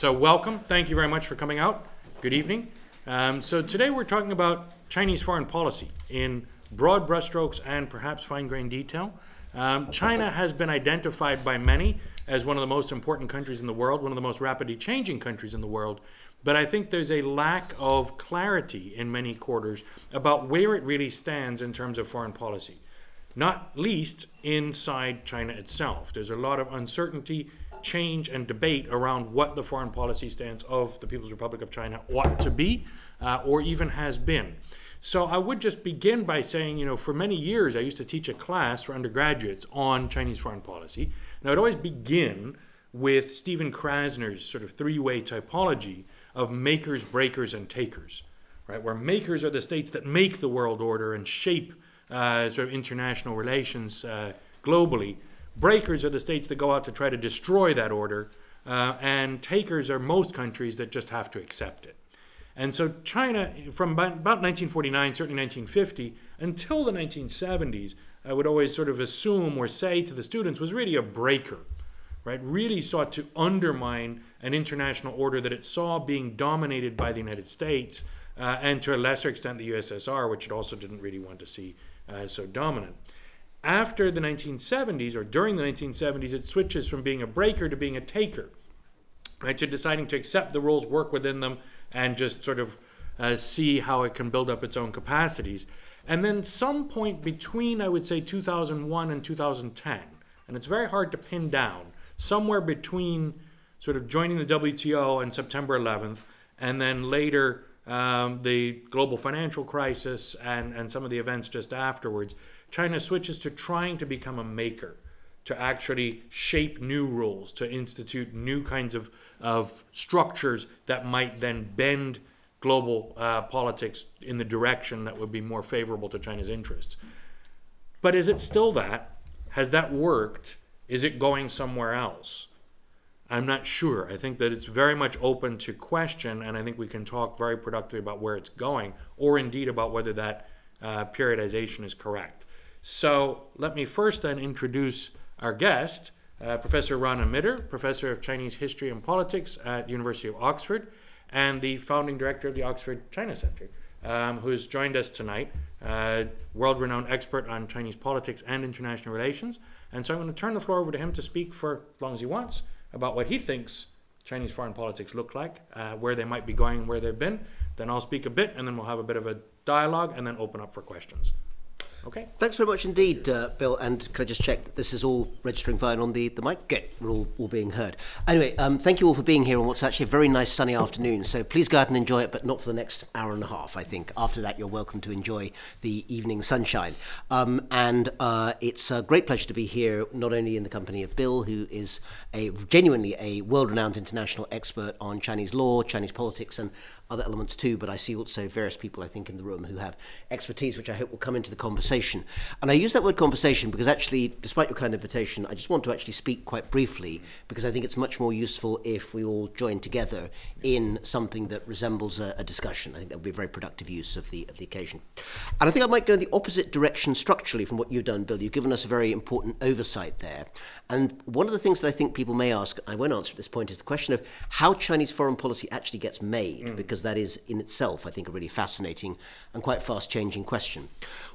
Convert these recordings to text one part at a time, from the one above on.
So, welcome. Thank you very much for coming out. Good evening. Um, so, today we're talking about Chinese foreign policy in broad brushstrokes and perhaps fine grained detail. Um, China has been identified by many as one of the most important countries in the world, one of the most rapidly changing countries in the world. But I think there's a lack of clarity in many quarters about where it really stands in terms of foreign policy, not least inside China itself. There's a lot of uncertainty change and debate around what the foreign policy stance of the People's Republic of China ought to be uh, or even has been. So I would just begin by saying, you know, for many years I used to teach a class for undergraduates on Chinese foreign policy. And I would always begin with Stephen Krasner's sort of three way typology of makers, breakers, and takers, right? Where makers are the states that make the world order and shape uh, sort of international relations uh, globally. Breakers are the states that go out to try to destroy that order, uh, and takers are most countries that just have to accept it. And so China, from about 1949, certainly 1950, until the 1970s, I would always sort of assume or say to the students, was really a breaker, right? Really sought to undermine an international order that it saw being dominated by the United States uh, and to a lesser extent the USSR, which it also didn't really want to see uh, so dominant. After the 1970s, or during the 1970s, it switches from being a breaker to being a taker, right? To deciding to accept the rules, work within them, and just sort of uh, see how it can build up its own capacities. And then some point between, I would say, 2001 and 2010, and it's very hard to pin down, somewhere between sort of joining the WTO on September 11th, and then later um, the global financial crisis and, and some of the events just afterwards, China switches to trying to become a maker, to actually shape new rules, to institute new kinds of, of structures that might then bend global uh, politics in the direction that would be more favorable to China's interests. But is it still that? Has that worked? Is it going somewhere else? I'm not sure. I think that it's very much open to question, and I think we can talk very productively about where it's going, or indeed about whether that uh, periodization is correct. So let me first then introduce our guest, uh, Professor Rana Mitter, Professor of Chinese History and Politics at University of Oxford, and the founding director of the Oxford China Center, um, who has joined us tonight, uh, world-renowned expert on Chinese politics and international relations. And so I'm going to turn the floor over to him to speak for as long as he wants about what he thinks Chinese foreign politics look like, uh, where they might be going, and where they've been. Then I'll speak a bit, and then we'll have a bit of a dialogue, and then open up for questions. Okay. Thanks very much indeed, uh, Bill. And can I just check that this is all registering fine on the, the mic? Good. We're all, all being heard. Anyway, um, thank you all for being here on what's actually a very nice sunny afternoon. So please go out and enjoy it, but not for the next hour and a half, I think. After that, you're welcome to enjoy the evening sunshine. Um, and uh, it's a great pleasure to be here, not only in the company of Bill, who is a genuinely a world-renowned international expert on Chinese law, Chinese politics, and other elements too, but I see also various people, I think, in the room who have expertise, which I hope will come into the conversation. And I use that word conversation because actually, despite your kind invitation, I just want to actually speak quite briefly because I think it's much more useful if we all join together in something that resembles a, a discussion. I think that would be a very productive use of the, of the occasion. And I think I might go in the opposite direction structurally from what you've done, Bill. You've given us a very important oversight there. And one of the things that I think people may ask, I won't answer at this point, is the question of how Chinese foreign policy actually gets made, mm. because that is in itself, I think, a really fascinating and quite fast changing question.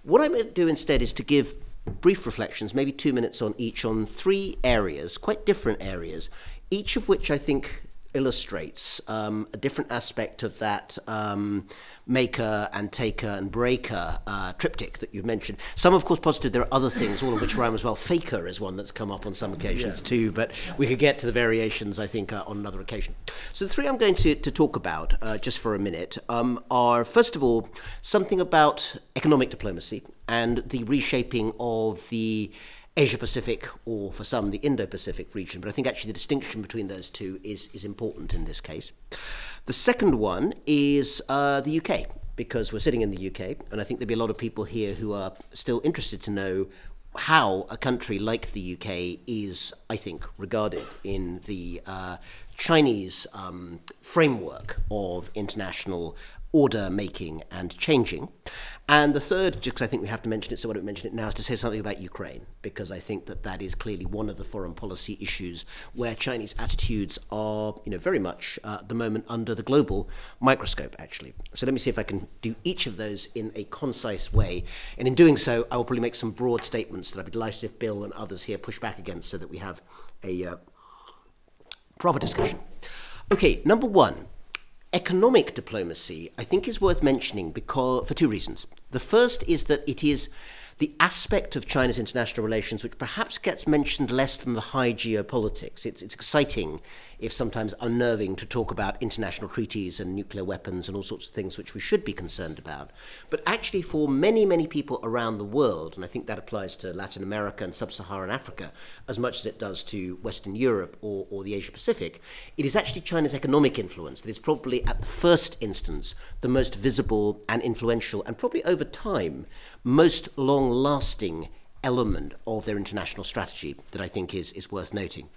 What I'm going to do instead is to give brief reflections, maybe two minutes on each, on three areas, quite different areas, each of which I think illustrates um, a different aspect of that um, maker and taker and breaker uh, triptych that you've mentioned. Some, of course, positive. There are other things, all of which rhyme as well. Faker is one that's come up on some occasions yeah. too, but we could get to the variations, I think, uh, on another occasion. So the three I'm going to, to talk about, uh, just for a minute, um, are, first of all, something about economic diplomacy and the reshaping of the Asia Pacific, or for some, the Indo Pacific region. But I think actually the distinction between those two is, is important in this case. The second one is uh, the UK, because we're sitting in the UK, and I think there'll be a lot of people here who are still interested to know how a country like the UK is, I think, regarded in the uh, Chinese um, framework of international order making and changing. And the third, just because I think we have to mention it, so I don't mention it now, is to say something about Ukraine, because I think that that is clearly one of the foreign policy issues where Chinese attitudes are, you know, very much uh, at the moment under the global microscope, actually. So let me see if I can do each of those in a concise way. And in doing so, I will probably make some broad statements that I'd be delighted if Bill and others here push back against so that we have a uh, proper discussion. Okay, number one, economic diplomacy, I think, is worth mentioning because for two reasons. The first is that it is the aspect of China's international relations which perhaps gets mentioned less than the high geopolitics. It's, it's exciting, if sometimes unnerving, to talk about international treaties and nuclear weapons and all sorts of things which we should be concerned about. But actually, for many, many people around the world, and I think that applies to Latin America and sub Saharan Africa as much as it does to Western Europe or, or the Asia Pacific, it is actually China's economic influence that is probably, at the first instance, the most visible and influential, and probably over time, most long lasting element of their international strategy that I think is, is worth noting.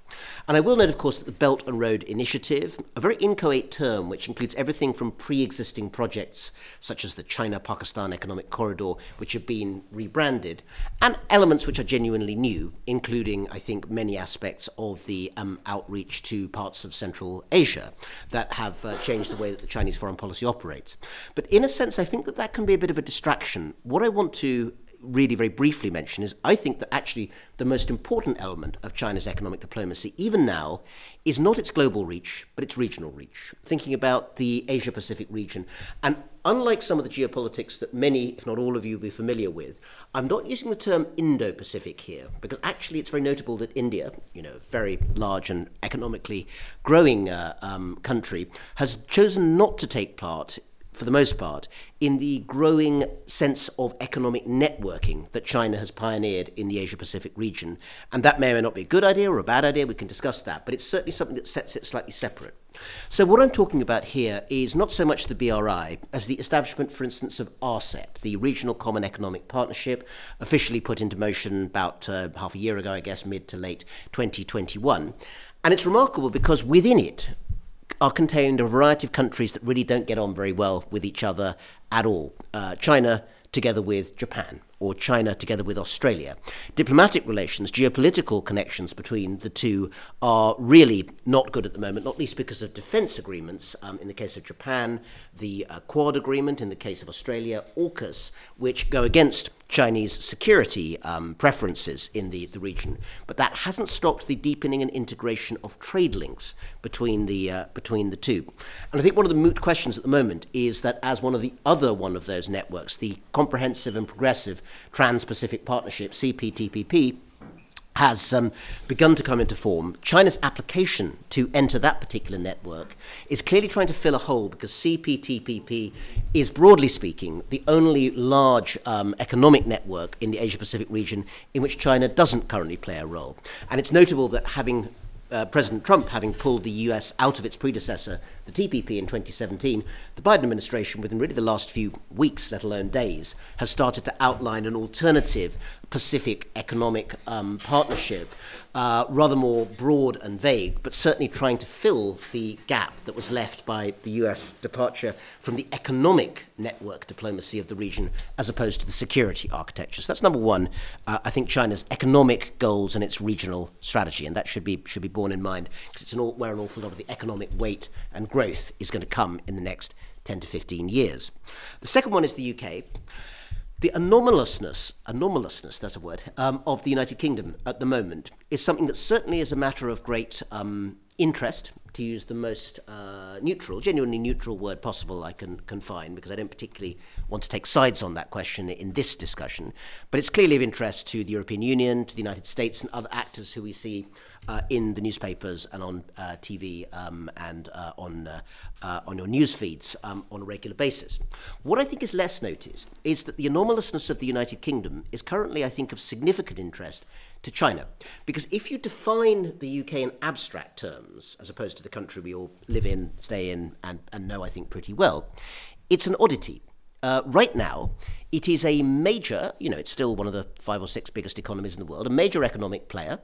And I will note, of course, that the Belt and Road Initiative, a very inchoate term which includes everything from pre existing projects such as the China Pakistan Economic Corridor, which have been rebranded, and elements which are genuinely new, including, I think, many aspects of the um, outreach to parts of Central Asia that have uh, changed the way that the Chinese foreign policy operates. But in a sense, I think that that can be a bit of a distraction. What I want to really very briefly mention is I think that actually the most important element of China's economic diplomacy, even now, is not its global reach, but its regional reach. Thinking about the Asia Pacific region. And unlike some of the geopolitics that many, if not all of you, will be familiar with, I'm not using the term Indo Pacific here, because actually it's very notable that India, you know, very large and economically growing uh, um, country, has chosen not to take part for the most part, in the growing sense of economic networking that China has pioneered in the Asia Pacific region. And that may or may not be a good idea or a bad idea, we can discuss that, but it's certainly something that sets it slightly separate. So, what I'm talking about here is not so much the BRI as the establishment, for instance, of RCEP, the Regional Common Economic Partnership, officially put into motion about uh, half a year ago, I guess, mid to late 2021. And it's remarkable because within it, are contained a variety of countries that really don't get on very well with each other at all. Uh, China, together with Japan, or China together with Australia. Diplomatic relations, geopolitical connections between the two are really not good at the moment, not least because of defense agreements. Um, in the case of Japan, the uh, Quad agreement, in the case of Australia, AUKUS, which go against Chinese security um, preferences in the, the region. But that hasn't stopped the deepening and integration of trade links between the, uh, between the two. And I think one of the moot questions at the moment is that as one of the other one of those networks, the comprehensive and progressive Trans-Pacific Partnership, CPTPP, has um, begun to come into form. China's application to enter that particular network is clearly trying to fill a hole because CPTPP is, broadly speaking, the only large um, economic network in the Asia Pacific region in which China doesn't currently play a role. And it's notable that having uh, President Trump having pulled the US out of its predecessor, the TPP, in 2017, the Biden administration, within really the last few weeks, let alone days, has started to outline an alternative Pacific economic um, partnership, uh, rather more broad and vague, but certainly trying to fill the gap that was left by the US departure from the economic network diplomacy of the region as opposed to the security architecture. So that's number one. Uh, I think China's economic goals and its regional strategy, and that should be should be borne in mind because it's an, where an awful lot of the economic weight and growth is going to come in the next 10 to 15 years. The second one is the UK the anomalousness, anomalousness, that's a word, um, of the United Kingdom at the moment is something that certainly is a matter of great um, interest, to use the most uh, neutral, genuinely neutral word possible I can, can find, because I don't particularly want to take sides on that question in this discussion. But it's clearly of interest to the European Union, to the United States, and other actors who we see uh, in the newspapers and on uh, TV um, and uh, on, uh, uh, on your news feeds um, on a regular basis. What I think is less noticed is that the anomalousness of the United Kingdom is currently, I think, of significant interest to China. Because if you define the UK in abstract terms, as opposed to the country we all live in, stay in, and, and know, I think, pretty well, it's an oddity. Uh, right now, it is a major, you know, it's still one of the five or six biggest economies in the world, a major economic player.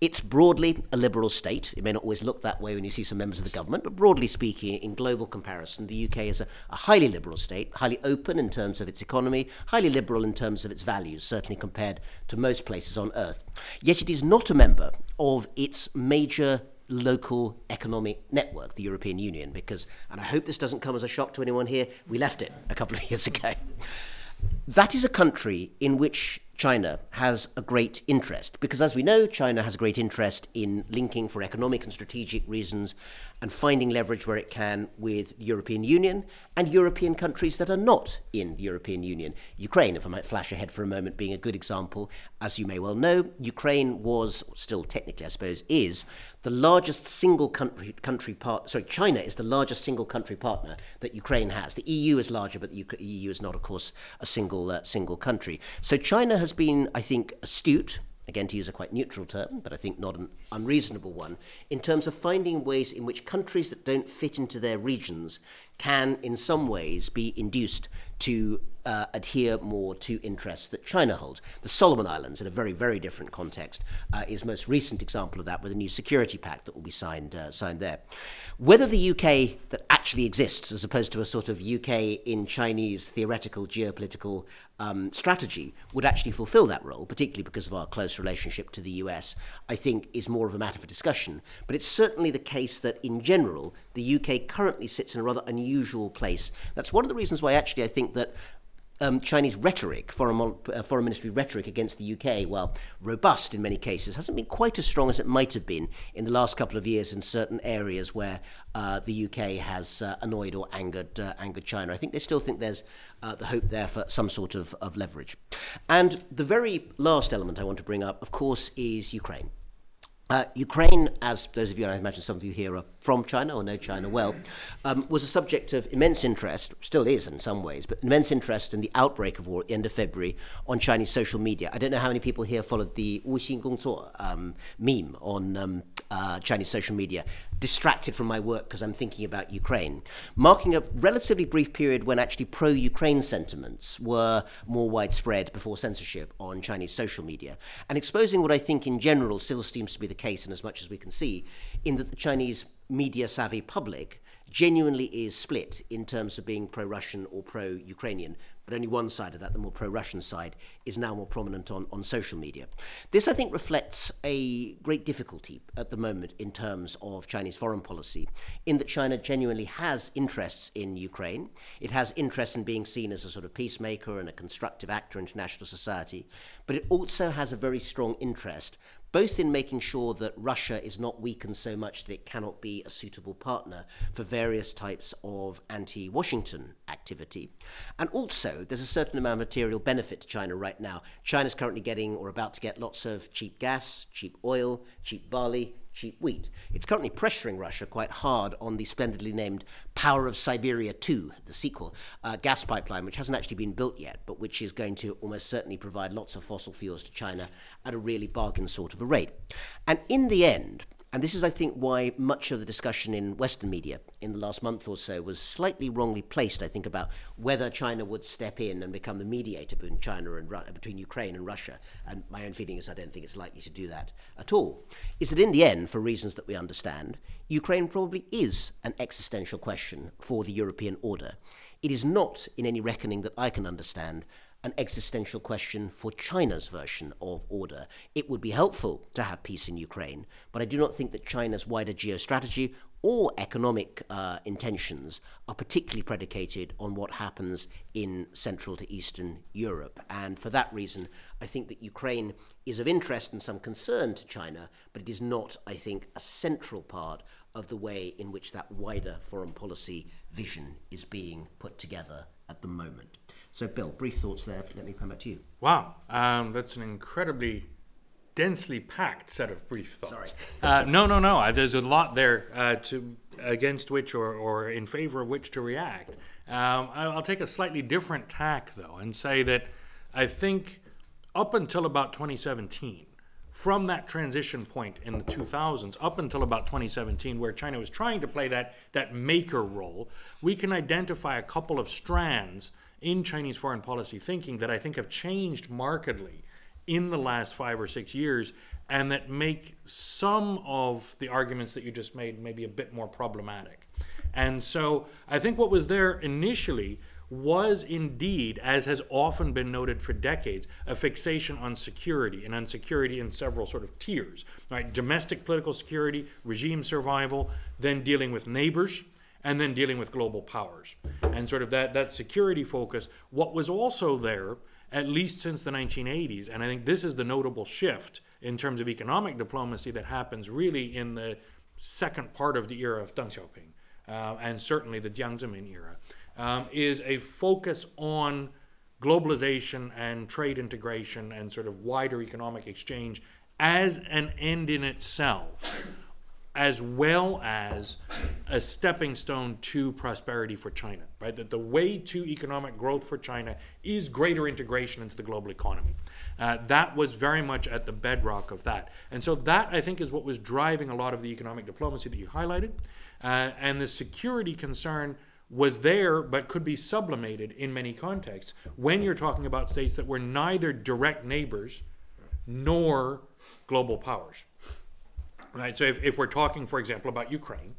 It's broadly a liberal state. It may not always look that way when you see some members of the government, but broadly speaking, in global comparison, the UK is a, a highly liberal state, highly open in terms of its economy, highly liberal in terms of its values, certainly compared to most places on earth. Yet it is not a member of its major local economic network, the European Union, because, and I hope this doesn't come as a shock to anyone here, we left it a couple of years ago. That is a country in which China has a great interest because, as we know, China has a great interest in linking for economic and strategic reasons and finding leverage where it can with the European Union and European countries that are not in the European Union. Ukraine, if I might flash ahead for a moment, being a good example. As you may well know, Ukraine was, still technically, I suppose, is the largest single country country part. Sorry, China is the largest single country partner that Ukraine has. The EU is larger, but the EU is not, of course, a single uh, single country. So China has been, I think, astute again to use a quite neutral term, but I think not an unreasonable one, in terms of finding ways in which countries that don't fit into their regions can, in some ways, be induced to uh, adhere more to interests that China holds. The Solomon Islands, in a very, very different context, uh, is most recent example of that with a new security pact that will be signed, uh, signed there. Whether the UK that actually exists, as opposed to a sort of UK in Chinese theoretical geopolitical um, strategy, would actually fulfill that role, particularly because of our close relationship to the US, I think is more of a matter for discussion. But it's certainly the case that, in general, the UK currently sits in a rather unusual place. That's one of the reasons why, actually, I think that um, Chinese rhetoric, foreign, uh, foreign ministry rhetoric against the UK, well, robust in many cases, hasn't been quite as strong as it might have been in the last couple of years in certain areas where uh, the UK has uh, annoyed or angered uh, angered China. I think they still think there's uh, the hope there for some sort of, of leverage. And the very last element I want to bring up, of course, is Ukraine. Uh, Ukraine, as those of you, and I imagine some of you here are from China or know China well, um, was a subject of immense interest, still is in some ways, but immense interest in the outbreak of war at the end of February on Chinese social media. I don't know how many people here followed the Wu Xin Gong um, meme on um, uh, Chinese social media, distracted from my work because I'm thinking about Ukraine, marking a relatively brief period when actually pro Ukraine sentiments were more widespread before censorship on Chinese social media, and exposing what I think in general still seems to be the case, in as much as we can see, in that the Chinese media savvy public genuinely is split in terms of being pro Russian or pro Ukrainian, but only one side of that, the more pro Russian side, is now more prominent on, on social media. This, I think, reflects a great difficulty at the moment in terms of Chinese foreign policy, in that China genuinely has interests in Ukraine. It has interest in being seen as a sort of peacemaker and a constructive actor in international society, but it also has a very strong interest both in making sure that Russia is not weakened so much that it cannot be a suitable partner for various types of anti Washington activity. And also, there's a certain amount of material benefit to China right now. China's currently getting or about to get lots of cheap gas, cheap oil, cheap barley, cheap wheat. It's currently pressuring Russia quite hard on the splendidly named Power of Siberia 2, the sequel, uh, gas pipeline, which hasn't actually been built yet, but which is going to almost certainly provide lots of fossil fuels to China at a really bargain sort of a rate. And in the end, and this is, I think, why much of the discussion in Western media in the last month or so was slightly wrongly placed, I think, about whether China would step in and become the mediator between China and between Ukraine and Russia. And my own feeling is I don't think it's likely to do that at all. Is that in the end, for reasons that we understand, Ukraine probably is an existential question for the European order. It is not, in any reckoning that I can understand, an existential question for China's version of order. It would be helpful to have peace in Ukraine, but I do not think that China's wider geostrategy or economic uh, intentions are particularly predicated on what happens in Central to Eastern Europe. And for that reason, I think that Ukraine is of interest and some concern to China, but it is not, I think, a central part of the way in which that wider foreign policy vision is being put together at the moment. So, Bill, brief thoughts there. Let me come back to you. Wow, um, that's an incredibly densely packed set of brief thoughts. Sorry. uh, no, no, no. There's a lot there uh, to against which or, or in favor of which to react. Um, I'll take a slightly different tack though and say that I think up until about 2017, from that transition point in the 2000s up until about 2017, where China was trying to play that, that maker role, we can identify a couple of strands in Chinese foreign policy thinking that I think have changed markedly in the last five or six years and that make some of the arguments that you just made maybe a bit more problematic. And so I think what was there initially was indeed, as has often been noted for decades, a fixation on security and on security in several sort of tiers. Right? Domestic political security, regime survival, then dealing with neighbors, and then dealing with global powers. And sort of that, that security focus, what was also there, at least since the 1980s, and I think this is the notable shift in terms of economic diplomacy that happens really in the second part of the era of Deng Xiaoping, uh, and certainly the Jiang Zemin era, um, is a focus on globalization and trade integration and sort of wider economic exchange as an end in itself as well as a stepping stone to prosperity for China, right? That the way to economic growth for China is greater integration into the global economy. Uh, that was very much at the bedrock of that. And so that, I think, is what was driving a lot of the economic diplomacy that you highlighted. Uh, and the security concern was there but could be sublimated in many contexts when you're talking about states that were neither direct neighbors nor global powers right? So if, if we're talking, for example, about Ukraine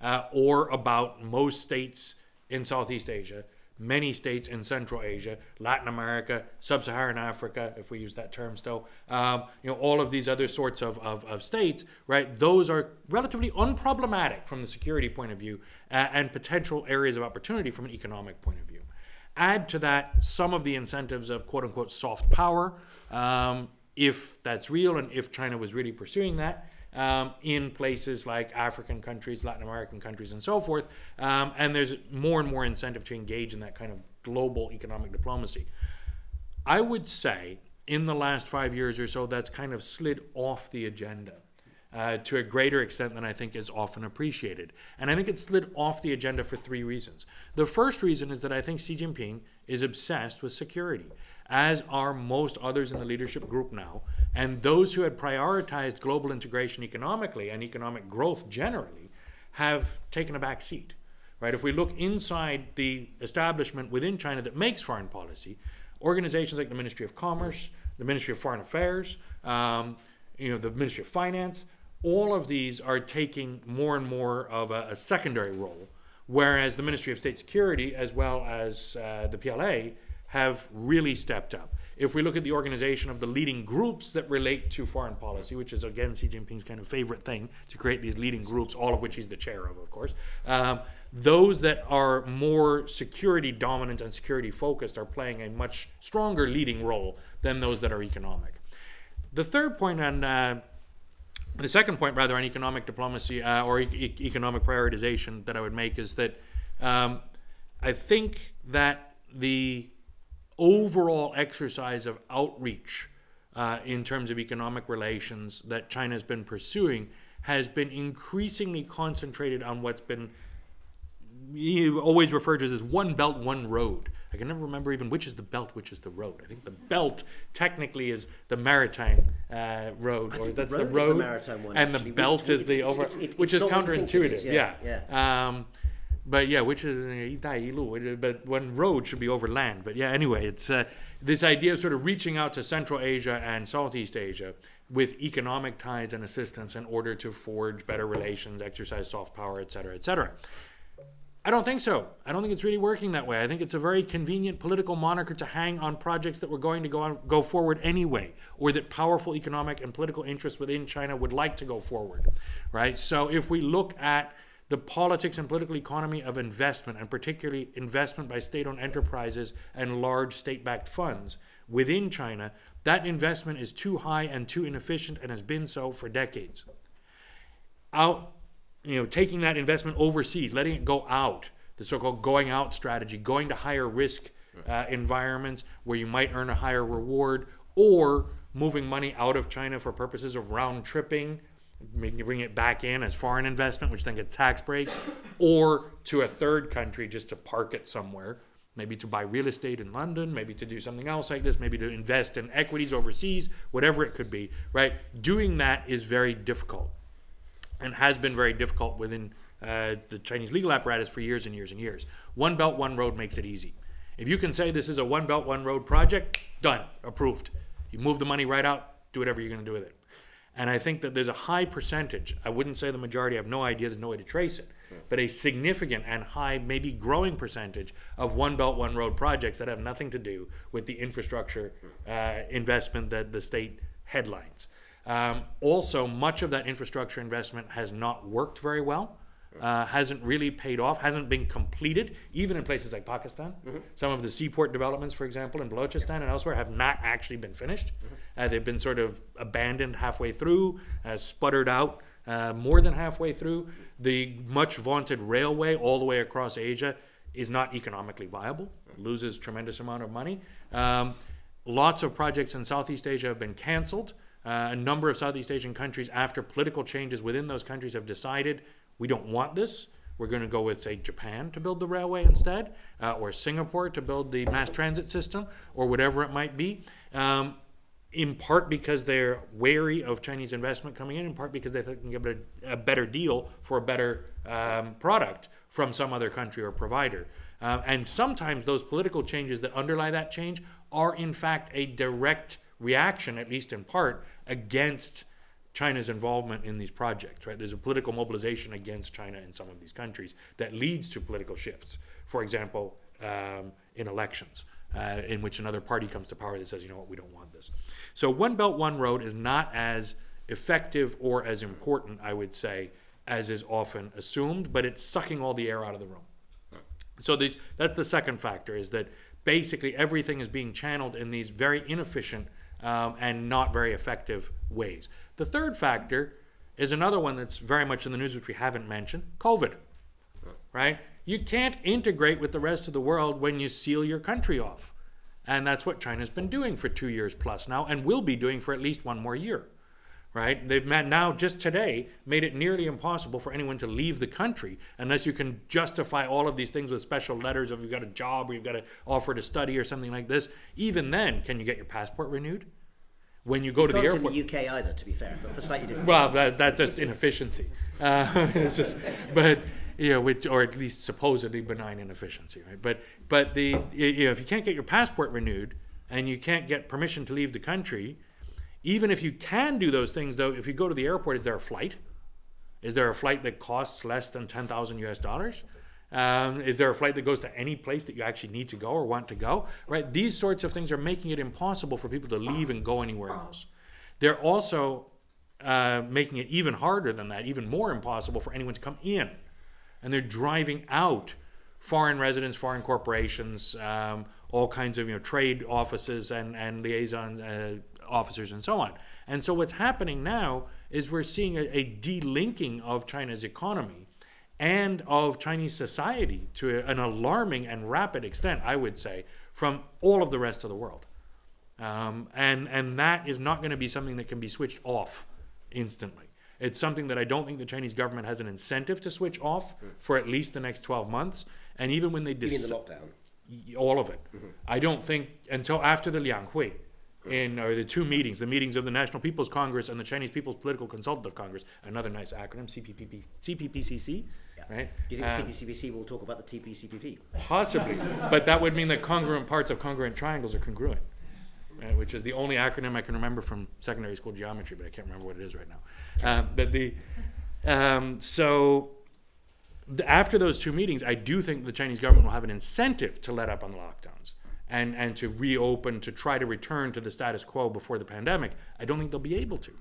uh, or about most states in Southeast Asia, many states in Central Asia, Latin America, Sub-Saharan Africa, if we use that term still, um, you know, all of these other sorts of, of, of, states, right? Those are relatively unproblematic from the security point of view uh, and potential areas of opportunity from an economic point of view. Add to that some of the incentives of quote unquote soft power, um, if that's real and if China was really pursuing that um, in places like African countries, Latin American countries, and so forth. Um, and there's more and more incentive to engage in that kind of global economic diplomacy. I would say in the last five years or so, that's kind of slid off the agenda. Uh, to a greater extent than I think is often appreciated. And I think it slid off the agenda for three reasons. The first reason is that I think Xi Jinping is obsessed with security as are most others in the leadership group now. And those who had prioritized global integration economically and economic growth generally have taken a back seat. Right? If we look inside the establishment within China that makes foreign policy, organizations like the Ministry of Commerce, the Ministry of Foreign Affairs, um, you know, the Ministry of Finance, all of these are taking more and more of a, a secondary role, whereas the Ministry of State Security, as well as uh, the PLA, have really stepped up. If we look at the organization of the leading groups that relate to foreign policy, which is again Xi Jinping's kind of favorite thing to create these leading groups, all of which he's the chair of, of course. Um, those that are more security dominant and security focused are playing a much stronger leading role than those that are economic. The third point on uh, the second point, rather, on economic diplomacy uh, or e- economic prioritization that I would make is that um, I think that the overall exercise of outreach uh, in terms of economic relations that China has been pursuing has been increasingly concentrated on what's been always referred to as one belt, one road. I can never remember even which is the belt, which is the road. I think the belt technically is the maritime uh, road, or that's the road, the road the maritime one, and actually. the belt is the over, which is counterintuitive. yeah, yeah. yeah. Um, but yeah, which is Itailu, but one road should be over land. But yeah, anyway, it's uh, this idea of sort of reaching out to Central Asia and Southeast Asia with economic ties and assistance in order to forge better relations, exercise soft power, etc., cetera, cetera. I don't think so. I don't think it's really working that way. I think it's a very convenient political moniker to hang on projects that were going to go on, go forward anyway, or that powerful economic and political interests within China would like to go forward, right? So if we look at the politics and political economy of investment, and particularly investment by state owned enterprises and large state backed funds within China, that investment is too high and too inefficient and has been so for decades. Out, you know, taking that investment overseas, letting it go out, the so called going out strategy, going to higher risk uh, environments where you might earn a higher reward, or moving money out of China for purposes of round tripping bring it back in as foreign investment, which then gets tax breaks, or to a third country just to park it somewhere, maybe to buy real estate in London, maybe to do something else like this, maybe to invest in equities overseas, whatever it could be, right? Doing that is very difficult and has been very difficult within uh, the Chinese legal apparatus for years and years and years. One Belt, One Road makes it easy. If you can say this is a One Belt, One Road project, done, approved. You move the money right out, do whatever you're going to do with it. And I think that there's a high percentage, I wouldn't say the majority, I have no idea, there's no way to trace it, but a significant and high, maybe growing percentage of One Belt, One Road projects that have nothing to do with the infrastructure uh, investment that the state headlines. Um, also, much of that infrastructure investment has not worked very well. Uh, hasn't really paid off, hasn't been completed, even in places like Pakistan. Some of the seaport developments, for example, in Balochistan and elsewhere, have not actually been finished. Uh, they've been sort of abandoned halfway through, uh, sputtered out uh, more than halfway through. The much vaunted railway all the way across Asia is not economically viable, loses tremendous amount of money. Um, lots of projects in Southeast Asia have been canceled. Uh, a number of Southeast Asian countries, after political changes within those countries, have decided we don't want this. We're going to go with, say, Japan to build the railway instead, uh, or Singapore to build the mass transit system, or whatever it might be. Um, in part because they're wary of Chinese investment coming in, in part because they think they can get a, a better deal for a better um, product from some other country or provider. Um, and sometimes those political changes that underlie that change are, in fact, a direct reaction, at least in part, against China's involvement in these projects, right? There's a political mobilization against China in some of these countries that leads to political shifts. For example, um, in elections, uh, in which another party comes to power that says, you know what, we don't want this. So One Belt, One Road is not as effective or as important, I would say, as is often assumed, but it's sucking all the air out of the room. So these, that's the second factor is that basically everything is being channeled in these very inefficient um, and not very effective ways. The third factor is another one that's very much in the news, which we haven't mentioned COVID, right? You can't integrate with the rest of the world when you seal your country off. And that's what China's been doing for two years plus now and will be doing for at least one more year right? They've now just today made it nearly impossible for anyone to leave the country unless you can justify all of these things with special letters of you've got a job or you've got an offer to study or something like this. Even then, can you get your passport renewed? When you go you to the airport, in the UK either, to be fair, but for slightly different well, reasons. that, that's just inefficiency. Uh, it's just, but you know, which, or at least supposedly benign inefficiency, right? But but the you know, if you can't get your passport renewed and you can't get permission to leave the country, even if you can do those things, though, if you go to the airport, is there a flight? Is there a flight that costs less than ten thousand U.S. dollars? Um, is there a flight that goes to any place that you actually need to go or want to go? Right? These sorts of things are making it impossible for people to leave and go anywhere else. They're also uh, making it even harder than that, even more impossible for anyone to come in. And they're driving out foreign residents, foreign corporations, um, all kinds of you know trade offices and and liaison uh, officers and so on. And so what's happening now is we're seeing a, a delinking of China's economy and of Chinese society to an alarming and rapid extent, I would say, from all of the rest of the world. Um, and, and that is not going to be something that can be switched off instantly. It's something that I don't think the Chinese government has an incentive to switch off for at least the next 12 months. And even when they You mean the lockdown? all of it. I don't think until after the Liang Hui, in or the two meetings, the meetings of the National People's Congress and the Chinese People's Political Consultative Congress, another nice acronym, CPPP, CPPCC, right? Do you think Um, CPCPC will talk about the TPCPP? Possibly, but that would mean that congruent parts of congruent triangles are congruent, right, which is the only acronym I can remember from secondary school geometry, but I can't remember what it is right now. Um, but the um, so the, after those two meetings, I do think the Chinese government will have an incentive to let up on the lockdowns and and to reopen to try to return to the status quo before the pandemic. I don't think they'll be able to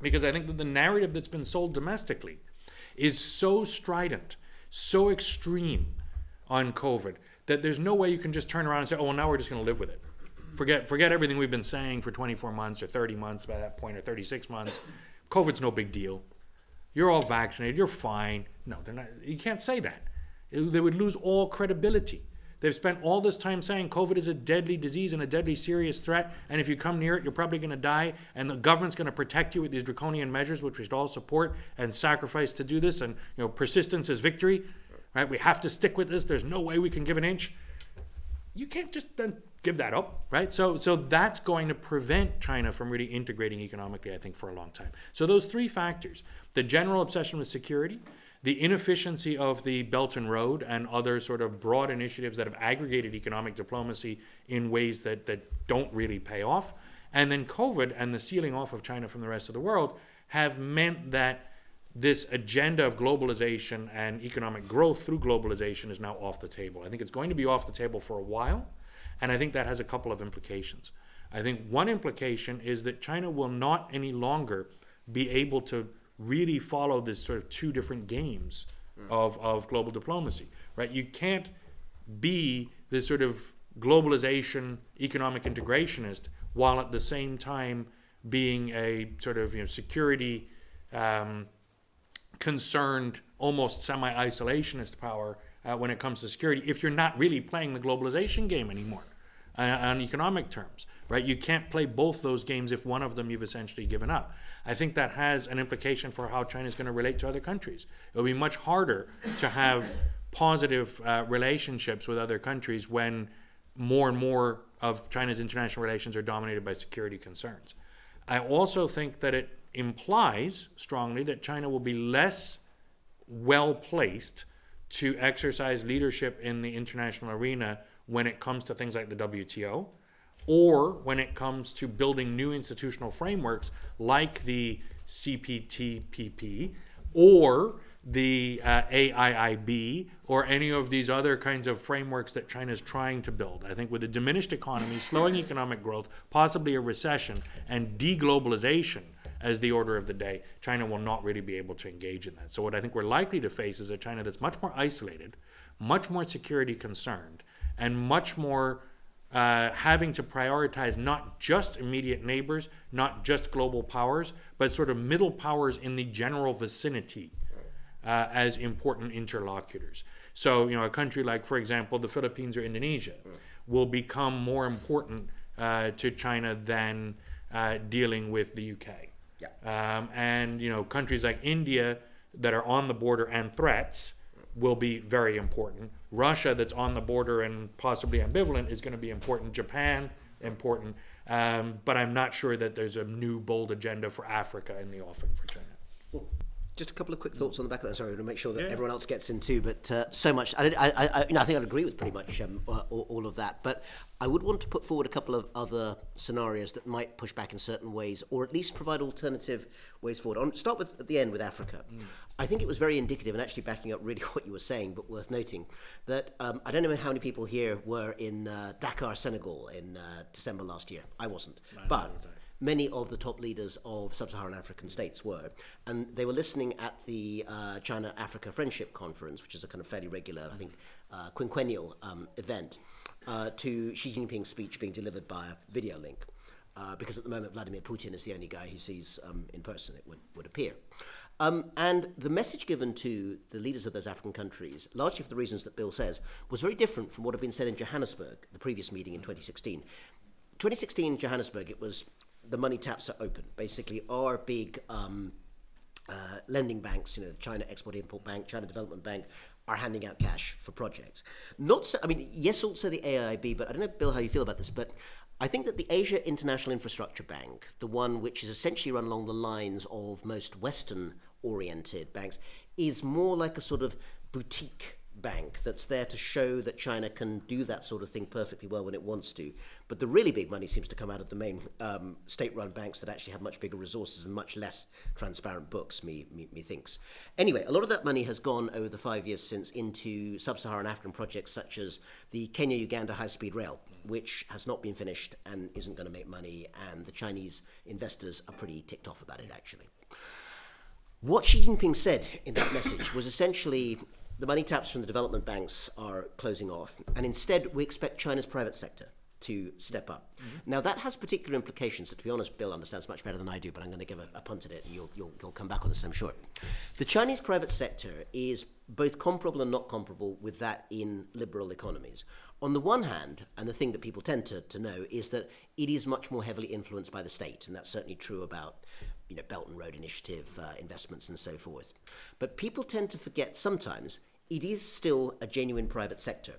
because I think that the narrative that's been sold domestically is so strident, so extreme on COVID that there's no way you can just turn around and say, "Oh, well, now we're just going to live with it." Forget forget everything we've been saying for 24 months or 30 months by that point or 36 months. COVID's no big deal. You're all vaccinated. You're fine. No, they're not. You can't say that. They would lose all credibility. They've spent all this time saying COVID is a deadly disease and a deadly serious threat, and if you come near it, you're probably going to die, and the government's going to protect you with these draconian measures, which we should all support and sacrifice to do this. And you know, persistence is victory, right? We have to stick with this. There's no way we can give an inch. you can't just then give that up, right? So, so that's going to prevent China from really integrating economically, I think, for a long time. So those three factors: the general obsession with security, the inefficiency of the Belt and Road, and other sort of broad initiatives that have aggregated economic diplomacy in ways that that don't really pay off, and then COVID and the sealing off of China from the rest of the world have meant that this agenda of globalization and economic growth through globalization is now off the table. I think it's going to be off the table for a while, and I think that has a couple of implications. I think one implication is that China will not any longer be able to really follow this sort of two different games mm. of, of global diplomacy, right? You can't be this sort of globalization, economic integrationist, while at the same time being a sort of you know security um, concerned, almost semi-isolationist power uh, when it comes to security. If you're not really playing the globalization game anymore uh, on economic terms, right? You can't play both those games if one of them you've essentially given up. I think that has an implication for how China is going to relate to other countries. It will be much harder to have positive uh, relationships with other countries when more and more of China's international relations are dominated by security concerns. I also think that it implies strongly that China will be less well placed to exercise leadership in the international arena when it comes to things like the WTO or when it comes to building new institutional frameworks like the CPTPP or the uh, AIIB or any of these other kinds of frameworks that China is trying to build. I think with a diminished economy, slowing economic growth, possibly a recession, and deglobalization as the order of the day, China will not really be able to engage in that. So, what I think we're likely to face is a China that's much more isolated, much more security concerned, and much more uh, having to prioritize not just immediate neighbors, not just global powers, but sort of middle powers in the general vicinity uh, as important interlocutors. So, you know, a country like, for example, the Philippines or Indonesia will become more important uh, to China than uh, dealing with the UK. Yeah. Um, and, you know, countries like India that are on the border and threats will be very important. Russia, that's on the border and possibly ambivalent, is going to be important. Japan, important. Um, but I'm not sure that there's a new bold agenda for Africa in the offing for China. Just a couple of quick thoughts on the back of that. Sorry, to make sure that yeah. everyone else gets in too. But uh, so much, I, I, I, you know, I think I'd agree with pretty much um, all, all, of that. But I would want to put forward a couple of other scenarios that might push back in certain ways, or at least provide alternative ways forward. On start with at the end with Africa. Mm. I think it was very indicative and actually backing up really what you were saying, but worth noting that um, I don't know how many people here were in uh, Dakar, Senegal, in uh, December last year. I wasn't, but many of the top leaders of sub-Saharan African states were, and they were listening at the uh, China-Africa Friendship Conference, which is a kind of fairly regular, I think, uh, quinquennial um, event, uh, to Xi Jinping's speech being delivered by a video link. Uh, because at the moment Vladimir Putin is the only guy he sees um, in person, it would, would appear. Um, and the message given to the leaders of those African countries, largely for the reasons that Bill says, was very different from what had been said in Johannesburg, the previous meeting in 2016. 2016 Johannesburg, it was the money taps are open. Basically, our big um, uh, lending banks, you know, the China Export Import Bank, China Development Bank, are handing out cash for projects. Not so, I mean, yes, also the AIB, but I don't know, Bill, how you feel about this, but I think that the Asia International Infrastructure Bank, the one which is essentially run along the lines of most Western oriented banks, is more like a sort of boutique bank that's there to show that China can do that sort of thing perfectly well when it wants to. But the really big money seems to come out of the main um, state-run banks that actually have much bigger resources and much less transparent books. Me, me, me thinks. Anyway, a lot of that money has gone over the five years since into sub-Saharan African projects such as the Kenya-Uganda high-speed rail, which has not been finished and isn't going to make money, and the Chinese investors are pretty ticked off about it actually. What Xi Jinping said in that message was essentially the money taps from the development banks are closing off, and instead we expect China's private sector to step up. Mm-hmm. Now that has particular implications that, to be honest, Bill understands much better than I do, but I'm going to give a, a punt at it, and you'll, you'll, you'll come back on this, I'm sure. The Chinese private sector is both comparable and not comparable with that in liberal economies. On the one hand, and the thing that people tend to, to know is that it is much more heavily influenced by the state, and that's certainly true about you know, Belt and Road Initiative uh, investments and so forth. But people tend to forget sometimes it is still a genuine private sector.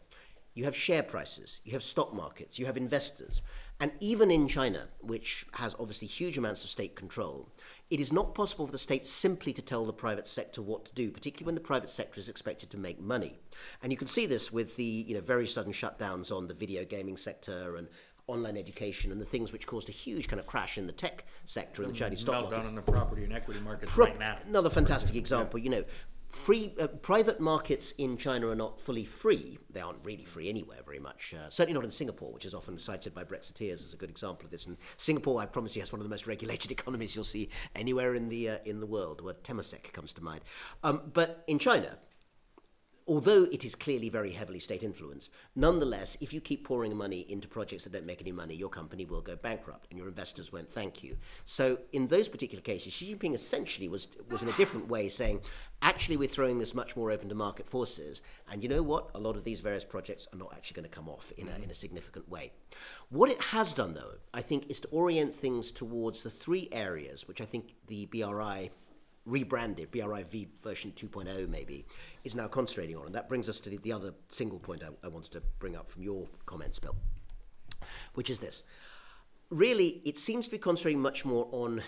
you have share prices, you have stock markets, you have investors. And even in China, which has obviously huge amounts of state control, it is not possible for the state simply to tell the private sector what to do, particularly when the private sector is expected to make money. And you can see this with the you know, very sudden shutdowns on the video gaming sector and online education and the things which caused a huge kind of crash in the tech sector in the Chinese stock market. Meltdown in the property and equity markets Pro- right now. Another fantastic example. You know, free uh, private markets in China are not fully free. They aren't really free anywhere very much. Uh, certainly not in Singapore, which is often cited by Brexiteers as a good example of this. And Singapore, I promise you, has one of the most regulated economies you'll see anywhere in the uh, in the world. Where Temasek comes to mind. Um, but in China, although it is clearly very heavily state influenced, nonetheless, if you keep pouring money into projects that don't make any money, your company will go bankrupt and your investors won't thank you. So, in those particular cases, Xi Jinping essentially was, was in a different way saying, actually, we're throwing this much more open to market forces. And you know what? A lot of these various projects are not actually going to come off in a, in a significant way. What it has done, though, I think, is to orient things towards the three areas which I think the BRI rebranded, BRIV version 2.0 maybe, is now concentrating on. And that brings us to the, the other single point I, I wanted to bring up from your comments, Bill, which is this. Really, it seems to be concentrating much more on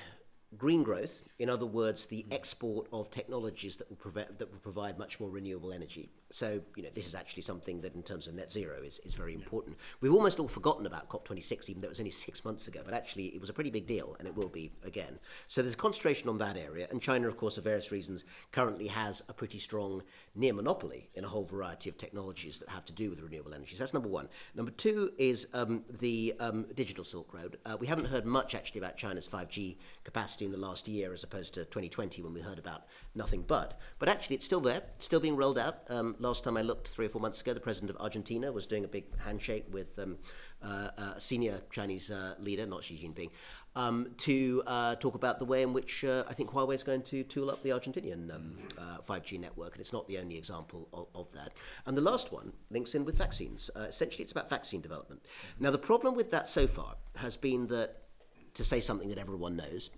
green growth, in other words, the export of technologies that will, that will provide much more renewable energy. So, you know, this is actually something that, in terms of net zero, is, is very important. We've almost all forgotten about COP26, even though it was only six months ago, but actually it was a pretty big deal, and it will be again. So there's concentration on that area, and China, of course, for various reasons, currently has a pretty strong near monopoly in a whole variety of technologies that have to do with renewable energies. That's number one. Number two is um, the um, digital Silk Road. Uh, we haven't heard much actually about China's 5G capacity capacity in the last year as opposed to 2020 when we heard about nothing but. But actually, it's still there, still being rolled out. Um, last time I looked, three or four months ago, the president of Argentina was doing a big handshake with um, uh, a senior Chinese uh, leader, not Xi Jinping, um, to uh, talk about the way in which uh, I think Huawei is going to tool up the Argentinian 5G um, uh, network. And it's not the only example of, of, that. And the last one links in with vaccines. Uh, essentially, it's about vaccine development. Now, the problem with that so far has been that to say something that everyone knows.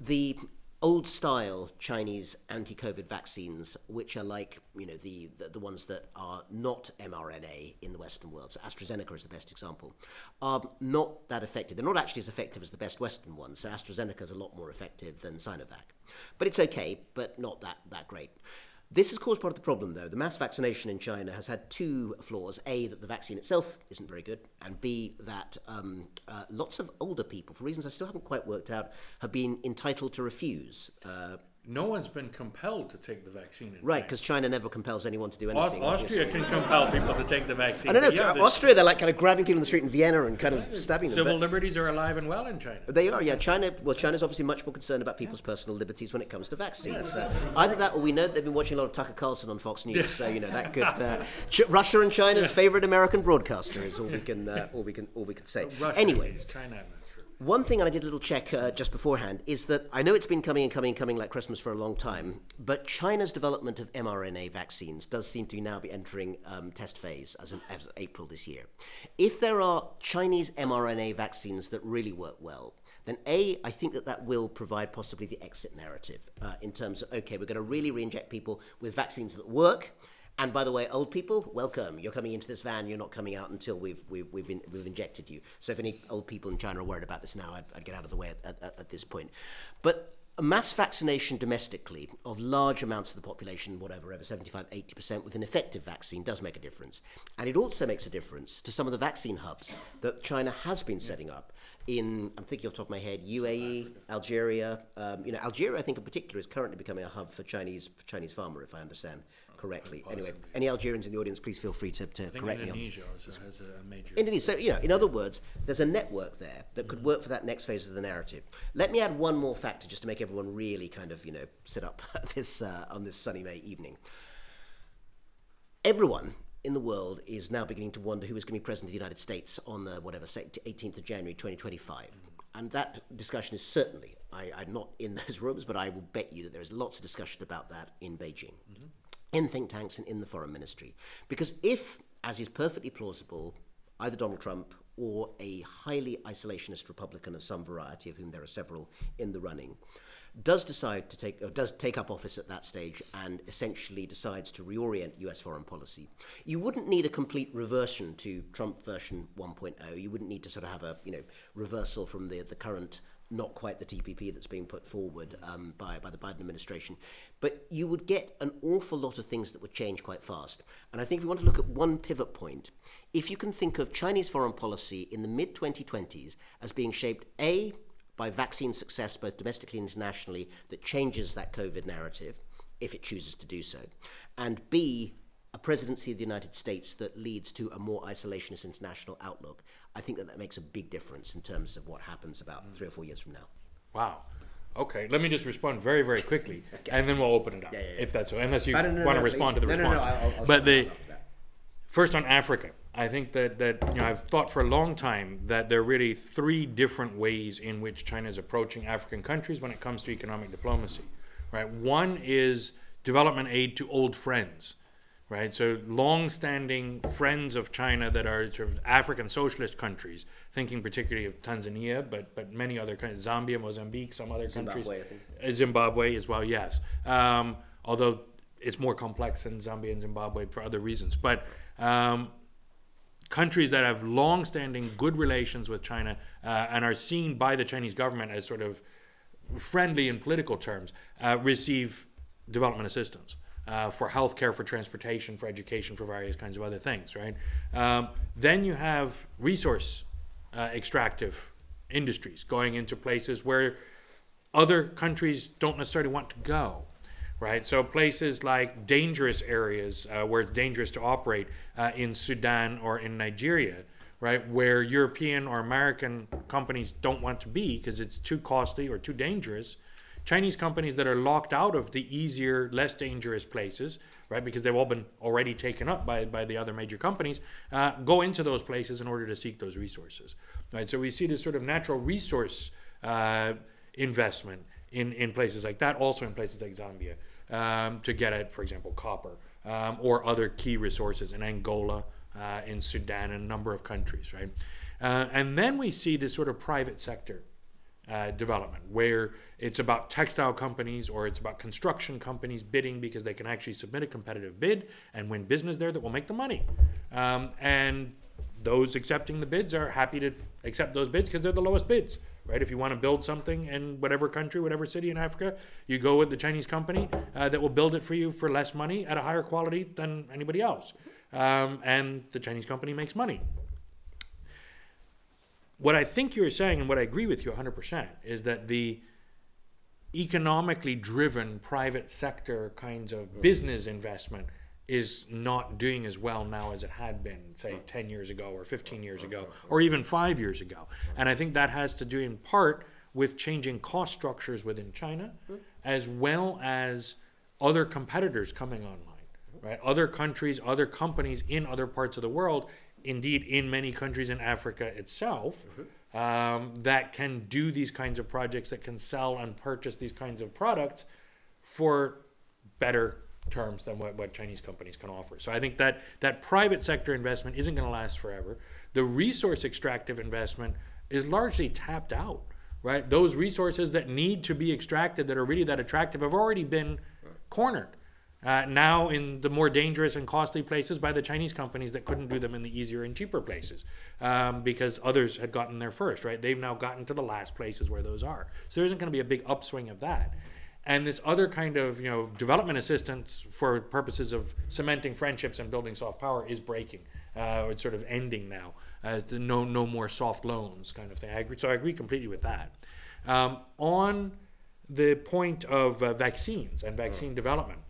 The old style Chinese anti COVID vaccines, which are like, you know, the, the, the, ones that are not mRNA in the Western world, so AstraZeneca is the best example, are not that effective. They're not actually as effective as the best Western ones, so AstraZeneca is a lot more effective than Sinovac. But it's okay, but not that, that great. This has caused part of the problem, though. The mass vaccination in China has had two flaws A, that the vaccine itself isn't very good, and B, that um, uh, lots of older people, for reasons I still haven't quite worked out, have been entitled to refuse. Uh, no one's been compelled to take the vaccine. right, because China never compels anyone to do anything. Austria obviously. can compel people to take the vaccine. I don't know. Yeah, Austria, they're like kind of grabbing people in the street in Vienna and kind of stabbing Civil them. Civil liberties are alive and well in China. They are, yeah. China, well, China's obviously much more concerned about people's yeah. personal liberties when it comes to vaccines. Uh, either that, or we know they've been watching a lot of Tucker Carlson on Fox News, so you know that could. Uh, Russia and China's favorite American broadcaster is all we can, uh, all we can, all we can say. Russia, anyway, China. One thing, I did a little check uh, just beforehand, is that I know it's been coming and coming and coming like Christmas for a long time, but China's development of mRNA vaccines does seem to now be entering um, test phase as, of April this year. If there are Chinese mRNA vaccines that really work well, then A, I think that that will provide possibly the exit narrative uh, in terms of, okay, we're going to really re inject people with vaccines that work and by the way, old people, welcome. You're coming into this van. You're not coming out until we've we've we've, in, we've injected you. So if any old people in China are worried about this now, I'd, I'd get out of the way at, at, at this point. But a mass vaccination domestically of large amounts of the population, whatever, over 75, 80%, with an effective vaccine does make a difference. And it also makes a difference to some of the vaccine hubs that China has been setting up in, I'm thinking off the top of my head, UAE, Algeria. Um, you know, Algeria, I think in particular, is currently becoming a hub for Chinese, for Chinese pharma, if I understand correctly. Anyway, any Algerians in the audience, please feel free to, to correct me. Indonesia has a major. Indonesia. So, you know, in other words, there's a network there that could work for that next phase of the narrative. Let me add one more factor just to make everyone really kind of, you know, sit up this uh, on this sunny May evening. Everyone in the world is now beginning to wonder who is going to be president of the United States on the whatever 18th of January 2025. And that discussion is certainly, I, am not in those rooms, but I will bet you that there is lots of discussion about that in Beijing. Mm-hmm in think tanks and in the foreign ministry. Because if, as is perfectly plausible, either Donald Trump or a highly isolationist Republican of some variety, of whom there are several in the running, does decide to take, or does take up office at that stage and essentially decides to reorient US foreign policy, you wouldn't need a complete reversion to Trump version 1.0. You wouldn't need to sort of have a, you know, reversal from the, the current not quite the TPP that's being put forward um, by, by the Biden administration. But you would get an awful lot of things that would change quite fast. And I think if we want to look at one pivot point, if you can think of Chinese foreign policy in the mid 2020s as being shaped A, by vaccine success, both domestically and internationally, that changes that COVID narrative, if it chooses to do so, and B, a presidency of the United States that leads to a more isolationist international outlook, I think that that makes a big difference in terms of what happens about mm. three or four years from now. Wow. Okay, let me just respond very, very quickly, okay. and then we'll open it up, yeah, yeah, yeah. if that's so. Unless you no, no, want no, to respond to the response. I'll, I'll but the first on Africa, I think that that you know I've thought for a long time that there are really three different ways in which China is approaching African countries when it comes to economic diplomacy. Right, one is development aid to old friends right? So long-standing friends of China that are sort of African socialist countries, thinking particularly of Tanzania, but but many other countries, Zambia, Mozambique, some other countries, Zimbabwe, uh, Zimbabwe as well, yes. Um, although it's more complex in Zambia and Zimbabwe for other reasons, but. Um, countries that have long-standing good relations with China uh, and are seen by the Chinese government as sort of friendly in political terms uh, receive development assistance uh, for healthcare, for transportation, for education, for various kinds of other things, right? Um, then you have resource uh, extractive industries going into places where other countries don't necessarily want to go, right? So places like dangerous areas uh, where it's dangerous to operate uh, in Sudan or in Nigeria, right? Where European or American companies don't want to be because it's too costly or too dangerous Chinese companies that are locked out of the easier, less dangerous places, right, because they've all been already taken up by, by the other major companies, uh, go into those places in order to seek those resources, right? So we see this sort of natural resource uh, investment in, in places like that, also in places like Zambia, um, to get at, for example, copper um, or other key resources in Angola, uh, in Sudan, and a number of countries, right? Uh, and then we see this sort of private sector uh, development where it's about textile companies or it's about construction companies bidding because they can actually submit a competitive bid and win business there that will make the money. Um, and those accepting the bids are happy to accept those bids because they're the lowest bids, right? If you want to build something in whatever country, whatever city in Africa, you go with the Chinese company uh, that will build it for you for less money at a higher quality than anybody else. Um, and the Chinese company makes money what I think you're saying, and what I agree with you 100%, is that the economically driven private sector kinds of mm-hmm. business investment is not doing as well now as it had been, say, 10 years ago or 15 years ago, or even five years ago. And I think that has to do in part with changing cost structures within China, mm-hmm. as well as other competitors coming online. Mm-hmm. Right? Other countries, other companies in other parts of the world indeed in many countries in Africa itself mm-hmm. um, that can do these kinds of projects, that can sell and purchase these kinds of products for better terms than what, what Chinese companies can offer. So I think that that private sector investment isn't going to last forever. The resource extractive investment is largely tapped out, right? Those resources that need to be extracted that are really that attractive have already been cornered uh, now in the more dangerous and costly places by the Chinese companies that couldn't do them in the easier and cheaper places um, because others had gotten there first, right? They've now gotten to the last places where those are. So there isn't going to be a big upswing of that. And this other kind of you know development assistance for purposes of cementing friendships and building soft power is breaking. Uh, it's sort of ending now. Uh, no no more soft loans kind of thing. I agree. So I agree completely with that. Um, on the point of uh, vaccines and vaccine development,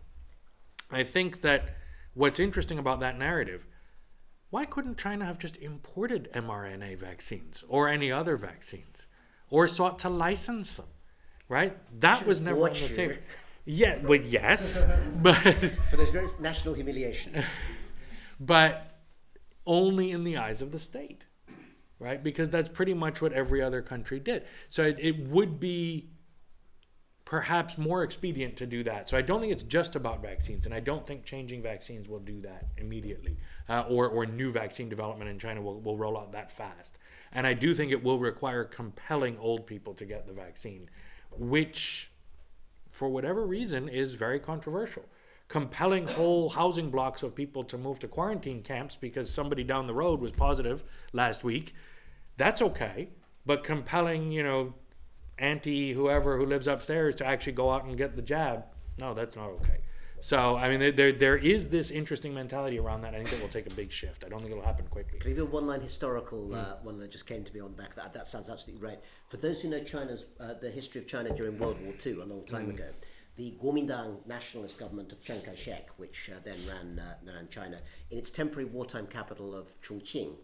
I think that what's interesting about that narrative, why couldn't China have just imported mRNA vaccines or any other vaccines or sought to license them? Right? That was never on the table. Yeah, well, yes, but for this national humiliation. but only in the eyes of the state, right? Because that's pretty much what every other country did. So it, it would be perhaps more expedient to do that. So I don't think it's just about vaccines, and I don't think changing vaccines will do that immediately, uh, or, or new vaccine development in China will, will roll out that fast. And I do think it will require compelling old people to get the vaccine, which for whatever reason, is very controversial. Compelling whole housing blocks of people to move to quarantine camps because somebody down the road was positive last week, that's okay. But compelling, you know, auntie whoever who lives upstairs to actually go out and get the jab, no, that's not okay. So I mean, there there is this interesting mentality around that. I think it will take a big shift. I don't think it'll happen quickly. Can you a one-line historical uh, one that just came to me on the back of that? That sounds absolutely right. For those who know China's uh, the history of China during World War II, a long time ago, the Kuomintang nationalist government of Chiang Kai-shek, which uh, then ran uh, ran China, in its temporary wartime capital of Chongqing.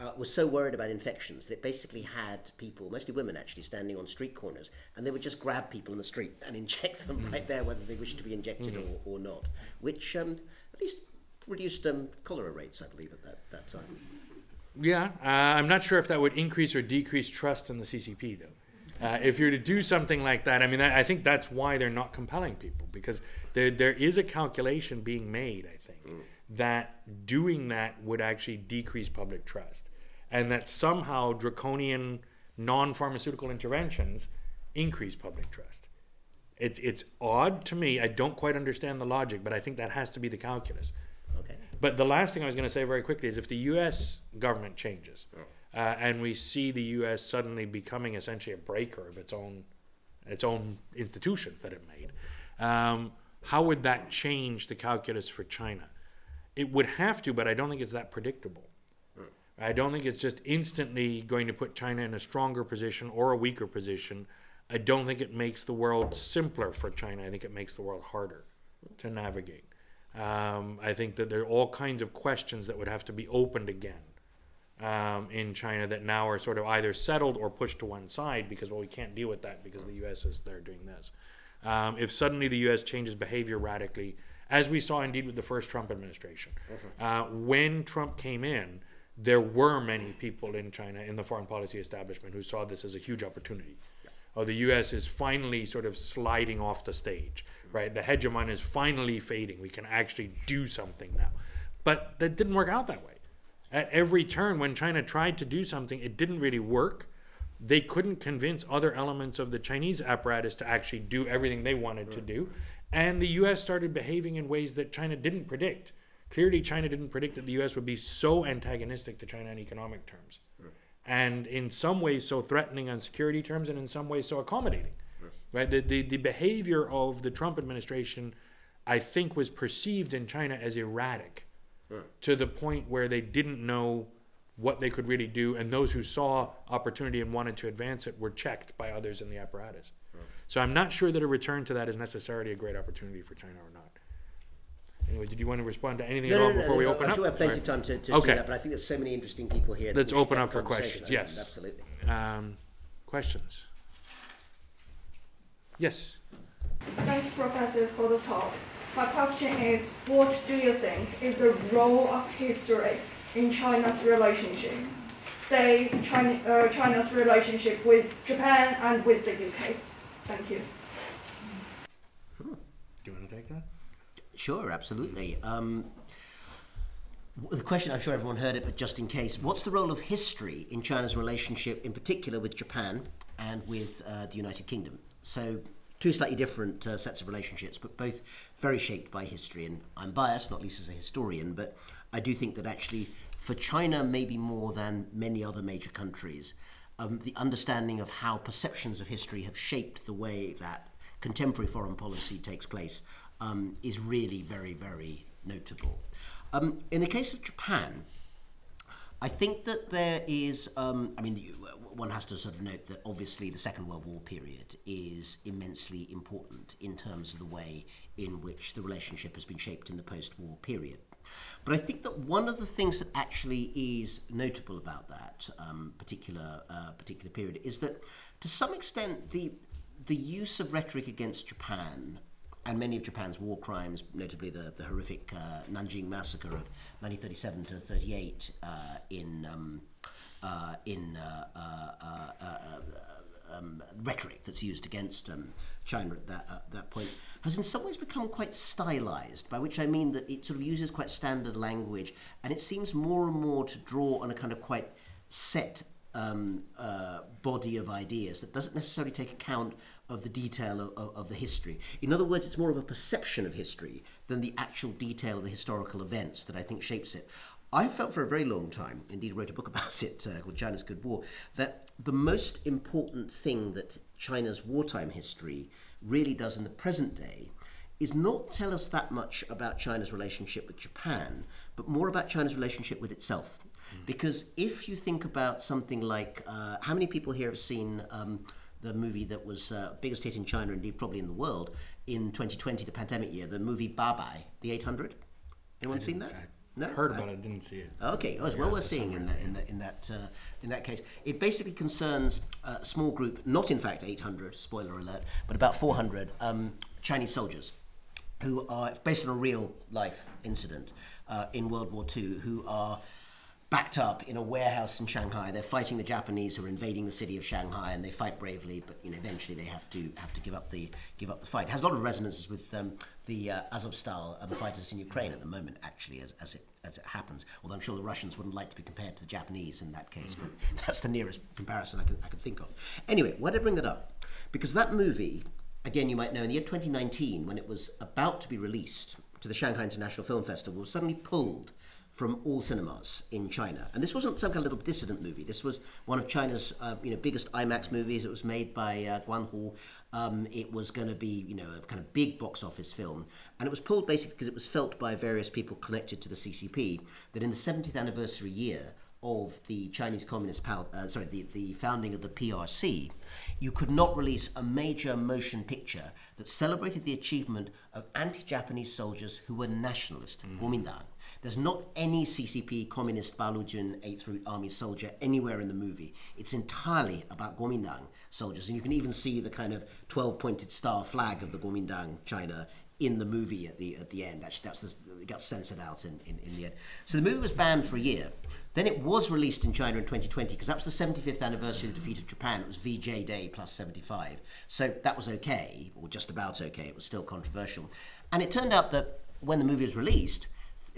Uh, was so worried about infections that it basically had people, mostly women actually, standing on street corners, and they would just grab people in the street and inject them right there, whether they wished to be injected or, or not, which um, at least reduced um, cholera rates, I believe, at that, that time. Yeah, uh, I'm not sure if that would increase or decrease trust in the CCP, though. Uh, if you're to do something like that, I mean, I I think that's why they're not compelling people because there there is a calculation being made, I think, that doing that would actually decrease public trust, and that somehow draconian non-pharmaceutical interventions increase public trust. It's it's odd to me. I don't quite understand the logic, but I think that has to be the calculus. Okay. But the last thing I was going to say very quickly is if the U.S. government changes, uh, and we see the U.S. suddenly becoming essentially a breaker of its own its own institutions that it made, um, how would that change the calculus for China? It would have to, but I don't think it's that predictable. I don't think it's just instantly going to put China in a stronger position or a weaker position. I don't think it makes the world simpler for China. I think it makes the world harder to navigate. Um, I think that there are all kinds of questions that would have to be opened again um, in China that now are sort of either settled or pushed to one side because, well, we can't deal with that because the U.S. is there doing this. Um, if suddenly the U.S. changes behavior radically, as we saw indeed with the first Trump administration, uh, when Trump came in, there were many people in China in the foreign policy establishment who saw this as a huge opportunity. Oh, the U.S. is finally sort of sliding off the stage, right? The hegemon is finally fading. We can actually do something now. But that didn't work out that way. At every turn, when China tried to do something, it didn't really work. They couldn't convince other elements of the Chinese apparatus to actually do everything they wanted to do. And the U.S. started behaving in ways that China didn't predict. Clearly, China didn't predict that the U.S. would be so antagonistic to China in economic terms, and in some ways so threatening on security terms, and in some ways so accommodating. Right? The, the the behavior of the Trump administration, I think, was perceived in China as erratic, to the point where they didn't know what they could really do, and those who saw opportunity and wanted to advance it were checked by others in the apparatus. So I'm not sure that a return to that is necessarily a great opportunity for China or not. Anyway, did you want to respond to anything at all before we open I'm up? sure we have plenty Or- of time to, to Okay. do that, but I think there's so many interesting people here. that Let's we should open get up for conversation questions, open, yes. Absolutely. Um, questions? Yes. Thanks, Professor, for the talk. My question is, what do you think is the role of history in China's relationship? Say, China, uh, China's relationship with Japan and with the UK. Thank you. Do you want to take that? Sure, absolutely. Um, the question, I'm sure everyone heard it, but just in case, what's the role of history in China's relationship, in particular with Japan and with uh, the United Kingdom? So, two slightly different uh, sets of relationships, but both very shaped by history. And I'm biased, not least as a historian, but I do think that actually, for China, maybe more than many other major countries, um, the understanding of how perceptions of history have shaped the way that contemporary foreign policy takes place um, is really very, very notable. Um, in the case of Japan, I think that there is, um, I mean, you- one has to sort of note that obviously the Second World War period is immensely important in terms of the way in which the relationship has been shaped in the post war period. But I think that one of the things that actually is notable about that um, particular uh, particular period is that, to some extent, the the use of rhetoric against Japan and many of Japan's war crimes, notably the, the horrific uh, Nanjing massacre of 1937 to 38 uh, in um, uh, in uh, uh, uh, um, rhetoric that's used against um, China at that, at that point has in some ways become quite stylized, by which I mean that it sort of uses quite standard language and it seems more and more to draw on a kind of quite set um, body of ideas that doesn't necessarily take account of the detail of, of, of, the history. In other words, it's more of a perception of history than the actual detail of the historical events that I think shapes it. I felt for a very long time, indeed wrote a book about it uh, called China's Good War, that the most important thing that China's wartime history really does in the present day is not tell us that much about China's relationship with Japan, but more about China's relationship with itself. Mm. Because if you think about something like, uh, how many people here have seen um, the movie that was uh, biggest hit in China, indeed probably in the world, in 2020, the pandemic year, the movie Babai, the 800? Anyone seen that? No, heard about I, it, didn't see it. Okay, oh, it's well worth seeing in, the, in, the, in that uh, in that case. It basically concerns a small group, not in fact 800, spoiler alert, but about 400 um, Chinese soldiers who are based on a real life incident uh, in World War II, who are backed up in a warehouse in Shanghai. They're fighting the Japanese who are invading the city of Shanghai, and they fight bravely. But you know, eventually they have to have to give up the give up the fight. It has a lot of resonances with um, the uh, Azovstal and the fighters in Ukraine at the moment, actually, as, as it as it happens. Although I'm sure the Russians wouldn't like to be compared to the Japanese in that case, but that's the nearest comparison I can I can think of. Anyway, why did I bring that up? Because that movie, again, you might know, in the year 2019, when it was about to be released to the Shanghai International Film Festival, was suddenly pulled from all cinemas in China. And this wasn't some kind of little dissident movie. This was one of China's uh, you know biggest IMAX movies. It was made by uh, Guan Hu. Um, it was going to be you know a kind of big box office film, and it was pulled basically because it was felt by various people connected to the CCP that in the 70th anniversary year of the Chinese Communist Power, uh, sorry, the, the founding of the PRC, you could not release a major motion picture that celebrated the achievement of anti-Japanese soldiers who were nationalist, mm. Kuomintang. There's not any CCP communist Balujun 8th Route Army soldier anywhere in the movie. It's entirely about Kuomintang soldiers. And you can even see the kind of 12 pointed star flag of the Kuomintang China in the movie at the at the end. Actually, that's the, it got censored out in, in, in the end. So the movie was banned for a year. Then it was released in China in 2020 because that was the 75th anniversary of the defeat of Japan. It was VJ Day plus 75. So that was okay, or just about okay. It was still controversial. And it turned out that when the movie was released,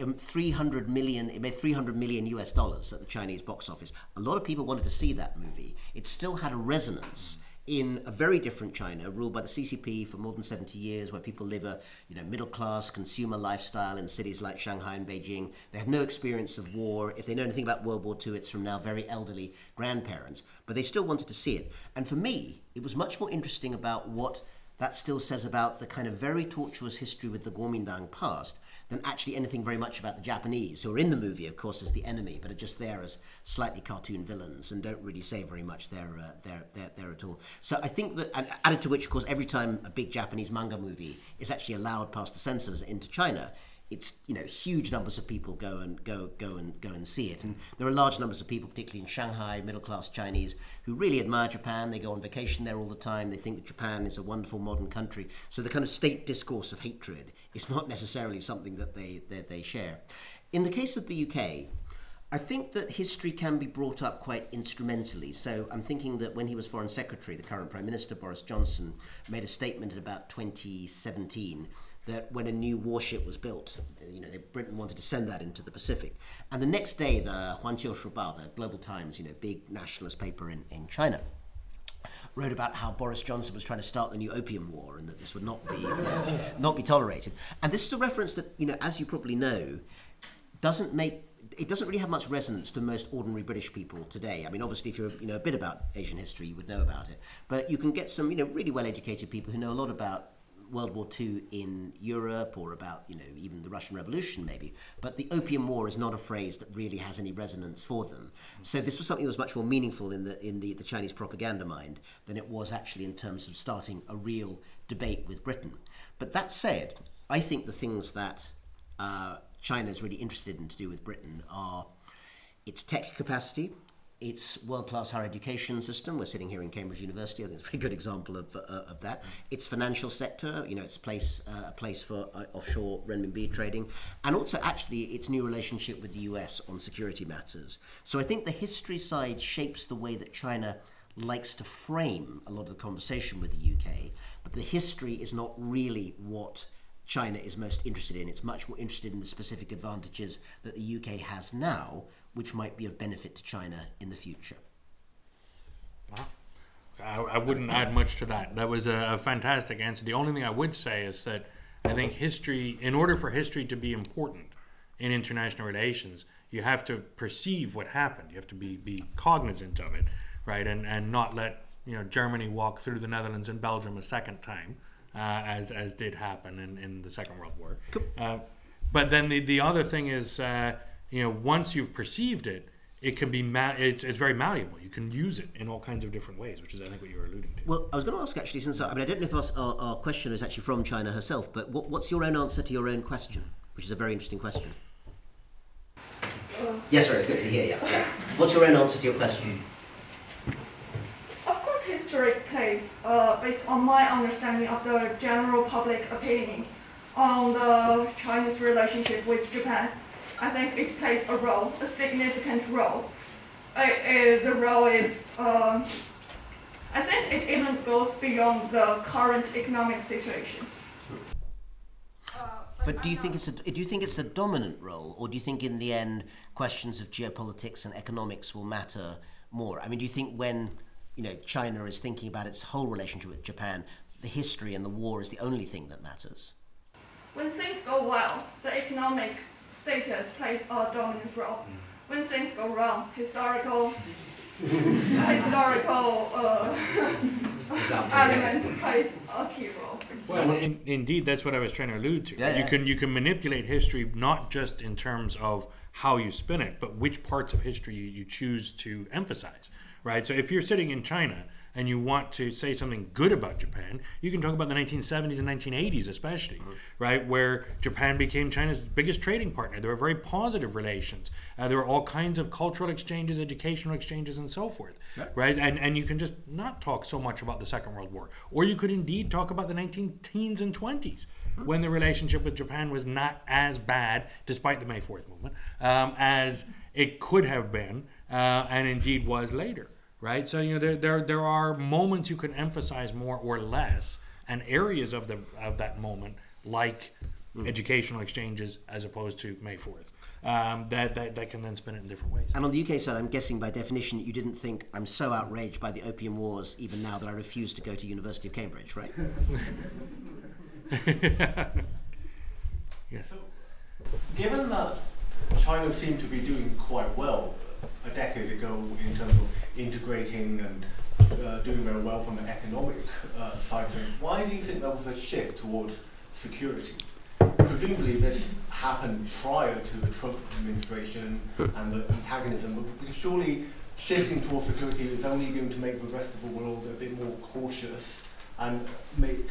Um, 300 million, it made 300 million US dollars at the Chinese box office. A lot of people wanted to see that movie. It still had a resonance in a very different China, ruled by the CCP for more than 70 years, where people live a you know middle class consumer lifestyle in cities like Shanghai and Beijing. They have no experience of war. If they know anything about World War II, it's from now very elderly grandparents. But they still wanted to see it. And for me, it was much more interesting about what that still says about the kind of very tortuous history with the Kuomintang past than actually anything very much about the Japanese, who are in the movie, of course, as the enemy, but are just there as slightly cartoon villains and don't really say very much there, uh, there, there, there at all. So I think that, and added to which, of course, every time a big Japanese manga movie is actually allowed past the censors into China, it's you know huge numbers of people go and go go and go and see it. And there are large numbers of people particularly in Shanghai middle class Chinese who really admire Japan. They go on vacation there all the time. They think that Japan is a wonderful modern country. So the kind of state discourse of hatred is not necessarily something that they that they share. In the case of the UK I think that history can be brought up quite instrumentally. So I'm thinking that when he was Foreign Secretary, the current Prime Minister Boris Johnson made a statement at about 2017 that when a new warship was built, you know, Britain wanted to send that into the Pacific. And the next day, the Huanqiu Shibao, the Global Times, you know, big nationalist paper in, in China, wrote about how Boris Johnson was trying to start the new opium war and that this would not be you know, not be tolerated. And this is a reference that, you know, as you probably know, doesn't make it doesn't really have much resonance to most ordinary British people today. I mean, obviously, if you're you know a bit about Asian history, you would know about it. But you can get some you know really well-educated people who know a lot about World War II in Europe or about, you know, even the Russian Revolution maybe. But the Opium War is not a phrase that really has any resonance for them. So this was something that was much more meaningful in the in the, the Chinese propaganda mind than it was actually in terms of starting a real debate with Britain. But that said, I think the things that uh, China is really interested in to do with Britain are its tech capacity, its world-class higher education system. We're sitting here in Cambridge University. I think it's a very good example of, uh, of that. Its financial sector, you know, its place uh, a place for uh, offshore renminbi trading, and also actually its new relationship with the U.S. on security matters. So I think the history side shapes the way that China likes to frame a lot of the conversation with the UK, but the history is not really what China is most interested in. It's much more interested in the specific advantages that the UK has now, which might be of benefit to China in the future. Wow. I, I wouldn't add much to that. That was a, a fantastic answer. The only thing I would say is that I think history, in order for history to be important in international relations, you have to perceive what happened. You have to be, be cognizant of it, right? And, and not let you know Germany walk through the Netherlands and Belgium a second time, uh, as, as did happen in, in the Second World War. Uh, but then the, the other thing is, uh, you know, once you've perceived it, it can be ma- it's, it's very malleable. You can use it in all kinds of different ways, which is I think what you were alluding to. Well, I was going to ask actually, since I, I mean, I don't know if our, our, our question is actually from China herself, but what, what's your own answer to your own question, which is a very interesting question. Yes, sorry, it's good to hear. Yeah, yeah. What's your own answer to your question? Of course, history plays, uh, based on my understanding of the general public opinion on the Chinese relationship with Japan, I think it plays a role, a significant role. Uh, uh, the role is, um, I think it even goes beyond the current economic situation. Uh, But do you think it's a, do you think it's the dominant role, or do you think in the end questions of geopolitics and economics will matter more? I mean, do you think when you know China is thinking about its whole relationship with Japan, the history and the war is the only thing that matters? When things go well, the economic status plays a dominant role. When things go wrong, historical historical uh, element plays a key role. Well, in, indeed, that's what I was trying to allude to. Yeah, you yeah. can you can manipulate history not just in terms of how you spin it, but which parts of history you, you choose to emphasize. Right. So if you're sitting in China and you want to say something good about Japan, you can talk about the 1970s and 1980s, especially, right, where Japan became China's biggest trading partner. There were very positive relations. Uh, there were all kinds of cultural exchanges, educational exchanges, and so forth, right? And and you can just not talk so much about the Second World War, or you could indeed talk about the 19 teens and 20s. When the relationship with Japan was not as bad, despite the May 4th movement, um, as it could have been, uh, and indeed was later right? So you know there, there there are moments you can emphasize more or less, and areas of the of that moment like educational exchanges as opposed to May Fourth. Um, that, that that can then spin it in different ways. And on the UK side, I'm guessing by definition you didn't think I'm so outraged by the Opium Wars even now that I refuse to go to University of Cambridge, right? Yes. Given that China seemed to be doing quite well a decade ago in terms of integrating and uh, doing very well from an economic uh, side of things, why do you think there was a shift towards security? Presumably this happened prior to the Trump administration and the antagonism, but surely shifting towards security is only going to make the rest of the world a bit more cautious and make,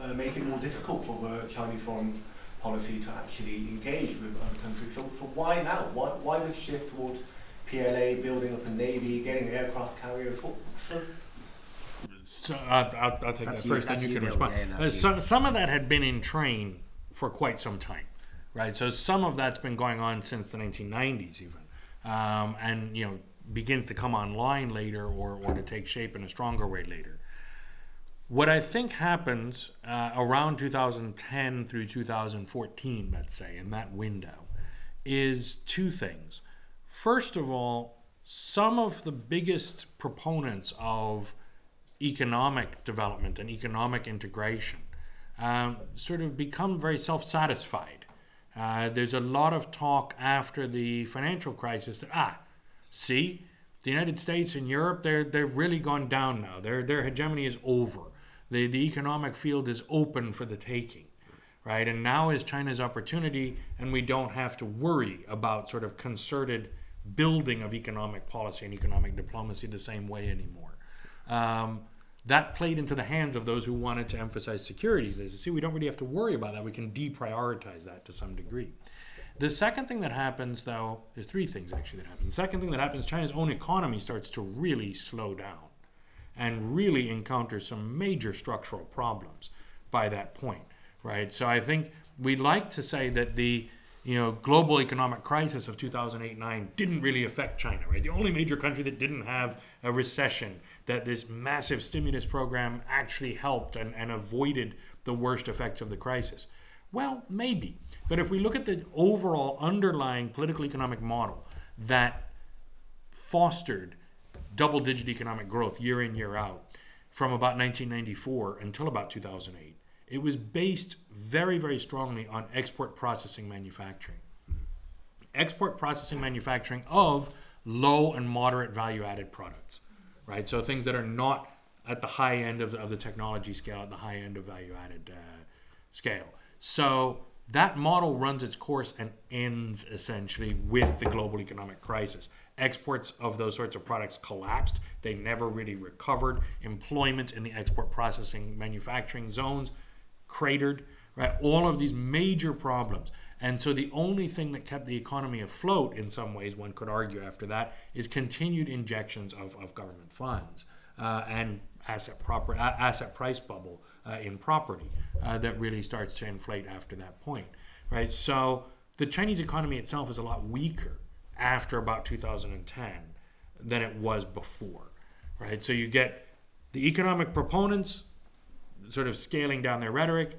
uh, make it more difficult for the Chinese foreign policy to actually engage with other countries. So, so why now? Why, why this shift towards PLA, building up a navy, getting the aircraft carriers? What, so, So I'll, I'll take That's that you- first, then you you, can respond. Yeah, no, Uh, some some of that had been in train for quite some time, right? So some of that's been going on since the 1990s, even, um, and you know begins to come online later or or to take shape in a stronger way later. What I think happens uh, around 2010 through 2014, let's say, in that window, is two things. First of all, some of the biggest proponents of economic development and economic integration um, sort of become very self satisfied. Uh, there's a lot of talk after the financial crisis that, ah, see, the United States and Europe, they're, they've really gone down now. Their, their hegemony is over. The, the economic field is open for the taking, right? And now is China's opportunity, and we don't have to worry about sort of concerted building of economic policy and economic diplomacy the same way anymore. Um, that played into the hands of those who wanted to emphasize securities. They said, see, we don't really have to worry about that. We can deprioritize that to some degree. The second thing that happens, though, there's three things actually that happen. The second thing that happens, China's own economy starts to really slow down and really encounter some major structural problems by that point, right? So I think we'd like to say that the you know global economic crisis of 2008-9 didn't really affect China, right? The only major country that didn't have a recession, that this massive stimulus program actually helped and, and avoided the worst effects of the crisis. Well, maybe. But if we look at the overall underlying political economic model that fostered double digit economic growth year in, year out, from about 1994 until about 2008, it was based very, very strongly on export processing manufacturing. Export processing manufacturing of low and moderate value added products, right? So things that are not at the high end of the, of the technology scale, at the high end of value added uh, scale. So that model runs its course and ends essentially with the global economic crisis. Exports of those sorts of products collapsed. They never really recovered. Employment in the export processing manufacturing zones cratered, right? All of these major problems. And so the only thing that kept the economy afloat, in some ways, one could argue after that, is continued injections of, of government funds uh, and asset proper asset price bubble uh, in property uh, that really starts to inflate after that point, right? So the Chinese economy itself is a lot weaker after about 2010 than it was before, right? So you get the economic proponents sort of scaling down their rhetoric,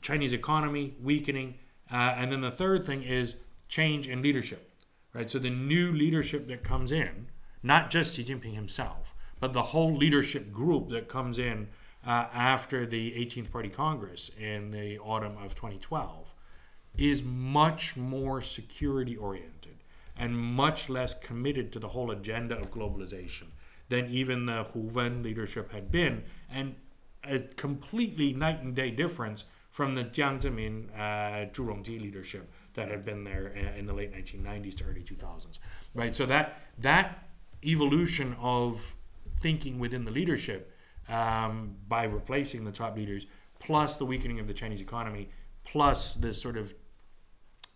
Chinese economy weakening, uh, and then the third thing is change in leadership, right? So the new leadership that comes in, not just Xi Jinping himself, but the whole leadership group that comes in uh, after the 18th Party Congress in the autumn of 2012 is much more security oriented and much less committed to the whole agenda of globalization than even the Hu Wen leadership had been, and a completely night and day difference from the Jiang Zemin, uh, Zhu Rongji leadership that had been there in the late 1990s to early 2000s, right? So that that evolution of thinking within the leadership um, by replacing the top leaders, plus the weakening of the Chinese economy, plus this sort of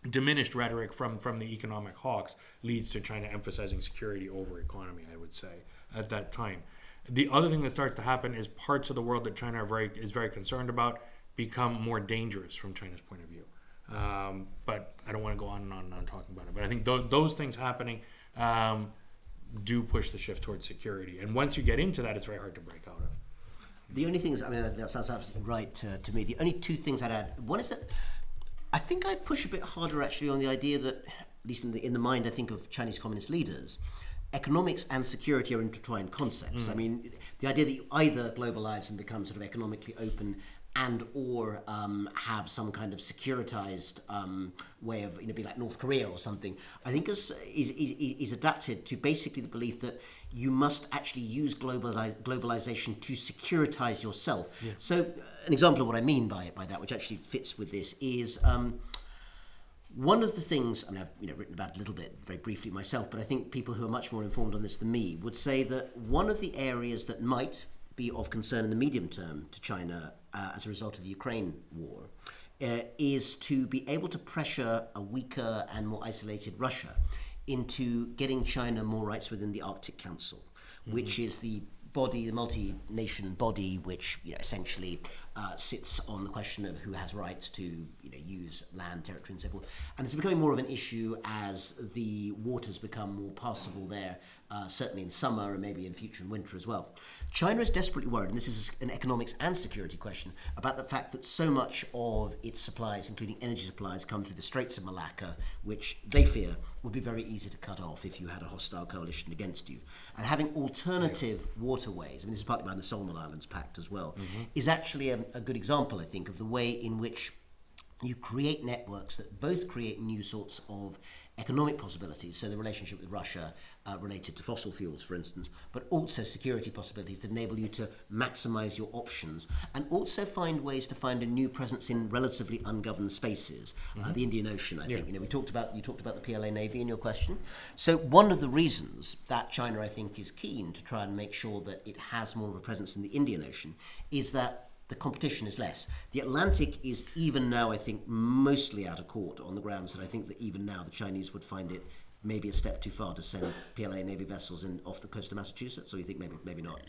diminished rhetoric from, from the economic hawks, leads to China emphasizing security over economy, I would say, at that time. The other thing that starts to happen is parts of the world that China very, is very concerned about become more dangerous from China's point of view. Um, but I don't want to go on and on and on talking about it. But I think th- those things happening um, do push the shift towards security. And once you get into that, it's very hard to break out of. The only things, I mean, that sounds absolutely right to, me. The only two things I'd add one is that I think I'd push a bit harder actually on the idea that, at least in the, in the mind, I think of Chinese communist leaders, economics and security are intertwined concepts. Mm. I mean, the idea that you either globalize and become sort of economically open and or um, have some kind of securitized um, way of you know be like North Korea or something. I think is, is, is, is adapted to basically the belief that you must actually use globalize, globalization to securitize yourself. Yeah. So an example of what I mean by by that, which actually fits with this, is. Um, one of the things, I mean, I've you know, written about a little bit very briefly myself, but I think people who are much more informed on this than me would say that one of the areas that might be of concern in the medium term to China uh, as a result of the Ukraine war uh, is to be able to pressure a weaker and more isolated Russia into getting China more rights within the Arctic Council, mm-hmm. which is the body, the multi-nation body, which you know, essentially uh, sits on the question of who has rights to you know, use land, territory, and so forth. And it's becoming more of an issue as the waters become more passable there, uh, certainly in summer and maybe in future in winter as well. China is desperately worried, and this is an economics and security question, about the fact that so much of its supplies, including energy supplies, come through the Straits of Malacca, which they fear would be very easy to cut off if you had a hostile coalition against you. And having alternative yeah. waterways, I mean, this is partly behind the Solomon Islands Pact as well, mm-hmm. is actually a, a good example, I think, of the way in which you create networks that both create new sorts of economic possibilities, so the relationship with Russia uh, related to fossil fuels, for instance, but also security possibilities that enable you to maximize your options and also find ways to find a new presence in relatively ungoverned spaces. Uh, mm-hmm. Uh, the Indian Ocean, I yeah. think. You know, we talked about you talked about the PLA Navy in your question. So one of the reasons that China, I think, is keen to try and make sure that it has more of a presence in the Indian Ocean is that the competition is less. The Atlantic is even now, I think, mostly out of court on the grounds that I think that even now the Chinese would find it maybe a step too far to send PLA Navy vessels in off the coast of Massachusetts, or you think maybe maybe not?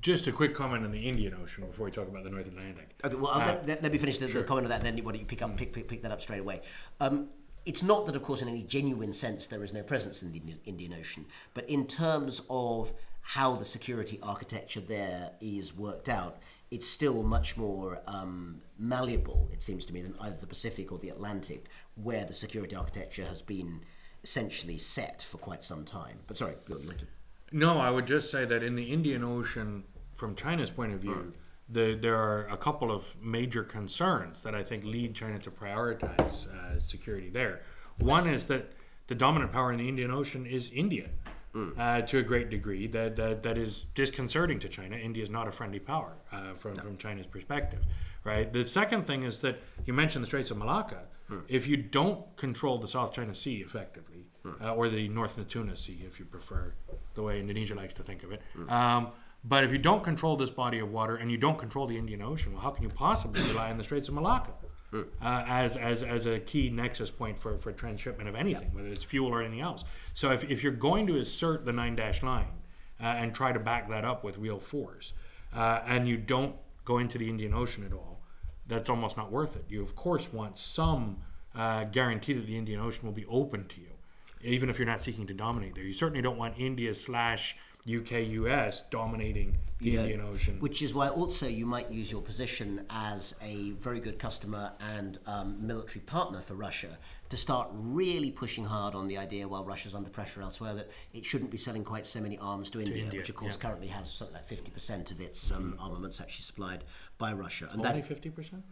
Just a quick comment on the Indian Ocean before we talk about the North Atlantic. Okay, well, uh, let, let, let, me finish the, sure. the, comment on that, then why don't you pick up pick, pick, pick that up straight away? Um, it's not that, of course, in any genuine sense there is no presence in the Indian Ocean, but in terms of how the security architecture there is worked out, it's still much more um, malleable, it seems to me, than either the Pacific or the Atlantic, where the security architecture has been essentially set for quite some time. But sorry, Bill, you want to. No, I would just say that in the Indian Ocean, from China's point of view, the, there are a couple of major concerns that I think lead China to prioritize uh, security there. One is that the dominant power in the Indian Ocean is India. Uh, to a great degree, that, that that is disconcerting to China. India is not a friendly power uh, from from China's perspective, right? The second thing is that you mentioned the Straits of Malacca. If you don't control the South China Sea effectively, uh, or the North Natuna Sea, if you prefer the way Indonesia likes to think of it, um, but if you don't control this body of water and you don't control the Indian Ocean, well, how can you possibly rely on the Straits of Malacca uh, as, as, as a key nexus point for, for transshipment of anything, whether it's fuel or anything else? So if, if you're going to assert the nine dash line uh, and try to back that up with real force, uh, and you don't go into the Indian Ocean at all, that's almost not worth it. You, of course, want some uh, guarantee that the Indian Ocean will be open to you, even if you're not seeking to dominate there. You certainly don't want India slash UK US dominating the Yeah, Indian Ocean. Which is why also you might use your position as a very good customer and um, military partner for Russia to start really pushing hard on the idea while Russia's under pressure elsewhere that it shouldn't be selling quite so many arms to India, India, which of course yeah. currently has something like 50% of its um, armaments actually supplied by Russia. And that, Only fifty percent.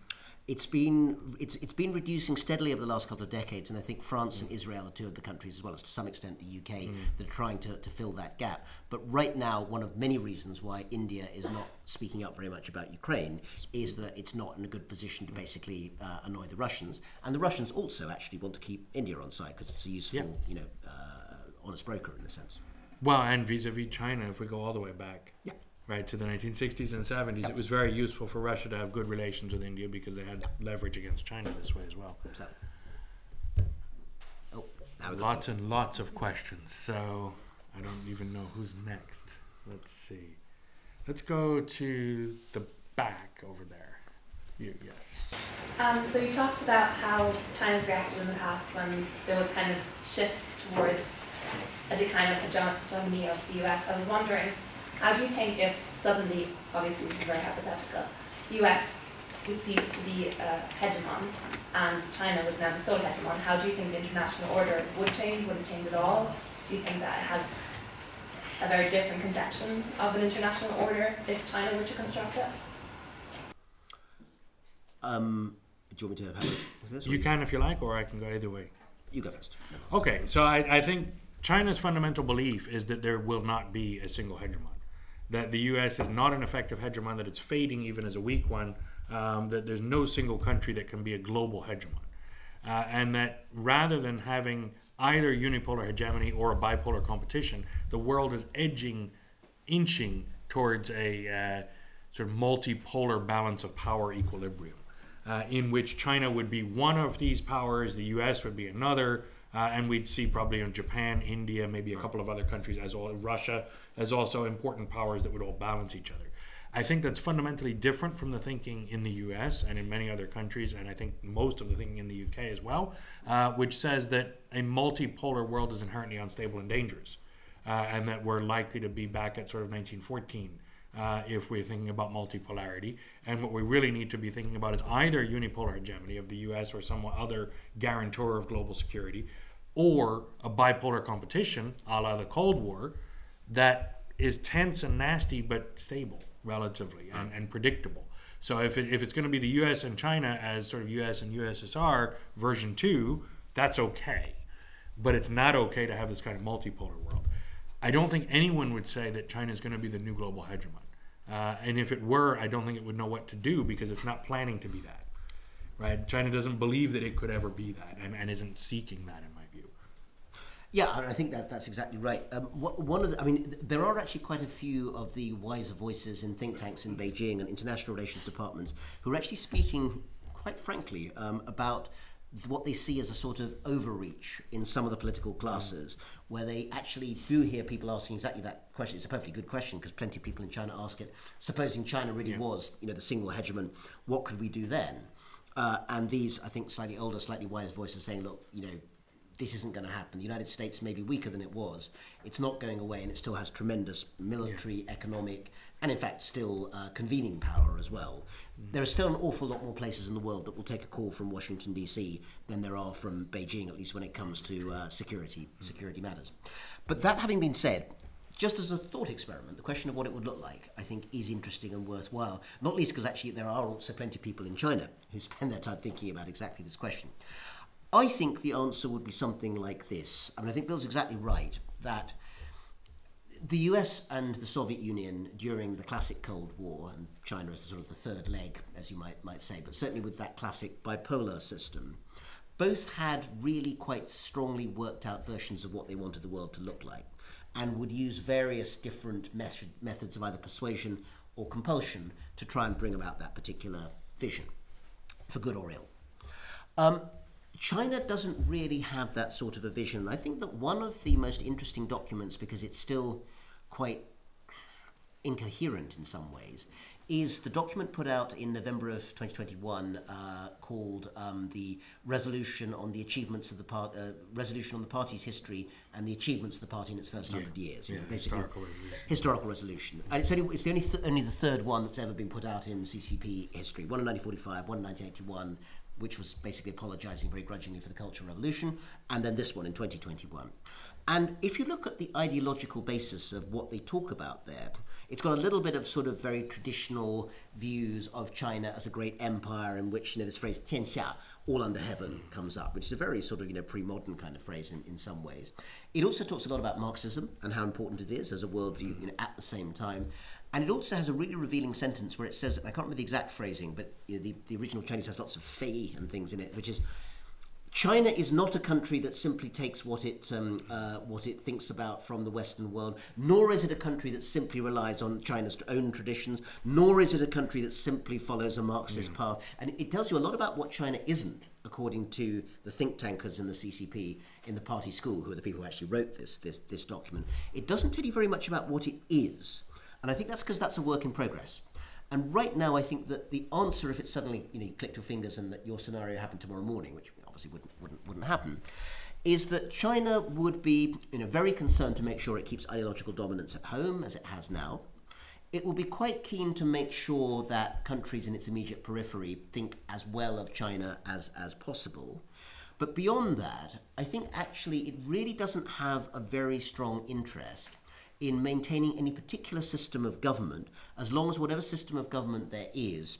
It's been it's it's been reducing steadily over the last couple of decades, and I think France and Israel are two of the countries, as well as to some extent the UK, that are trying to, to fill that gap. But right now, one of many reasons why India is not speaking up very much about Ukraine is that it's not in a good position to basically uh, annoy the Russians, and the Russians also actually want to keep India on side because it's a useful, Yeah. you know, uh, honest broker in a sense. Well, and vis-a-vis China, if we go all the way back, Yeah. Right to the 1960s and 70s, it was very useful for Russia to have good relations with India because they had leverage against China this way as well. So, oh, now we got Lots and lots of questions, so I don't even know who's next. Let's see. Let's go to the back over there. You, yes. Um, so you talked about how China's reacted in the past when there was kind of shifts towards a decline of hege- hegemony of the US. I was wondering, how do you think if suddenly, obviously this is very hypothetical, the US would cease to be a hegemon and China was now the sole hegemon, how do you think the international order would change? Would it change at all? Do you think that it has a very different conception of an international order if China were to construct it? Um, do you want me to have this? You can if you like, or I can go either way. You go first. Okay, so I, I think China's fundamental belief is that there will not be a single hegemon. That the U.S. is not an effective hegemon, that it's fading even as a weak one, um, that there's no single country that can be a global hegemon. Uh, and that rather than having either unipolar hegemony or a bipolar competition, the world is edging, inching towards a uh, sort of multipolar balance of power equilibrium uh, in which China would be one of these powers, the U.S. would be another, uh, and we'd see probably in Japan, India, maybe a couple of other countries as well, Russia as also important powers that would all balance each other. I think that's fundamentally different from the thinking in the U.S. and in many other countries, and I think most of the thinking in the U.K. as well, uh, which says that a multipolar world is inherently unstable and dangerous, uh, and that we're likely to be back at sort of 1914 uh, if we're thinking about multipolarity. And what we really need to be thinking about is either unipolar hegemony of the US or some other guarantor of global security, or a bipolar competition, a la the Cold War, that is tense and nasty but stable relatively and, and predictable. So if, it, if it's going to be the US and China as sort of US and USSR version 2, that's okay. But it's not okay to have this kind of multipolar world. I don't think anyone would say that China is going to be the new global hegemon. Uh, and if it were, I don't think it would know what to do because it's not planning to be that. Right? China doesn't believe that it could ever be that and, and isn't seeking that, in my view. Yeah, I think that that's exactly right. Um, wh- one of the, I mean, th- there are actually quite a few of the wiser voices in think tanks in Beijing and international relations departments who are actually speaking, quite frankly, um, about what they see as a sort of overreach in some of the political classes, where they actually do hear people asking exactly that question. It's a perfectly good question because plenty of people in China ask it. Supposing China really Yeah. was, you know, the single hegemon, what could we do then? Uh, and these, I think, slightly older, slightly wiser voices saying, look, you know, this isn't going to happen. The United States may be weaker than it was. It's not going away, and it still has tremendous military, economic, and in fact, still uh, convening power as well. There are still an awful lot more places in the world that will take a call from Washington D.C. than there are from Beijing, at least when it comes to uh, security security matters. But that having been said, just as a thought experiment, the question of what it would look like, I think, is interesting and worthwhile. Not least because actually there are also plenty of people in China who spend their time thinking about exactly this question. I think the answer would be something like this. I mean, I think Bill's exactly right that the US and the Soviet Union during the classic Cold War, and China is sort of the third leg, as you might, might say, but certainly with that classic bipolar system, both had really quite strongly worked out versions of what they wanted the world to look like and would use various different method, methods of either persuasion or compulsion to try and bring about that particular vision, for good or ill. Um, China doesn't really have that sort of a vision. I think that one of the most interesting documents, because it's still quite incoherent in some ways, is the document put out in November of 2021 uh, called um, the Resolution on the Achievements of the Part, uh, Resolution on the Party's History and the Achievements of the Party in its first hundred years. Yeah, basically historical resolution. historical resolution, and it's only it's the only th- only the third one that's ever been put out in CCP history. One in 1945, one in 1981, which was basically apologising very grudgingly for the Cultural Revolution, and then this one in 2021. And if you look at the ideological basis of what they talk about there, it's got a little bit of sort of very traditional views of China as a great empire in which you know this phrase "tianxia," all under heaven, comes up, which is a very sort of you know pre-modern kind of phrase in, in some ways. It also talks a lot about Marxism and how important it is as a worldview you know, at the same time. And it also has a really revealing sentence where it says, I can't remember the exact phrasing, but you know, the, the original Chinese has lots of fei and things in it, which is China is not a country that simply takes what it um, uh, what it thinks about from the Western world, nor is it a country that simply relies on China's own traditions, nor is it a country that simply follows a Marxist path. And it tells you a lot about what China isn't, according to the think tankers in the CCP in the party school, who are the people who actually wrote this this this document. It doesn't tell you very much about what it is, and I think that's because that's a work in progress. And right now, I think that the answer, if it suddenly you know you clicked your fingers and that your scenario happened tomorrow morning, which obviously wouldn't wouldn't, wouldn't happen, is that China would be you know very concerned to make sure it keeps ideological dominance at home as it has now. It will be quite keen to make sure that countries in its immediate periphery think as well of China as as possible. But beyond that, I think actually it really doesn't have a very strong interest in maintaining any particular system of government as long as whatever system of government there is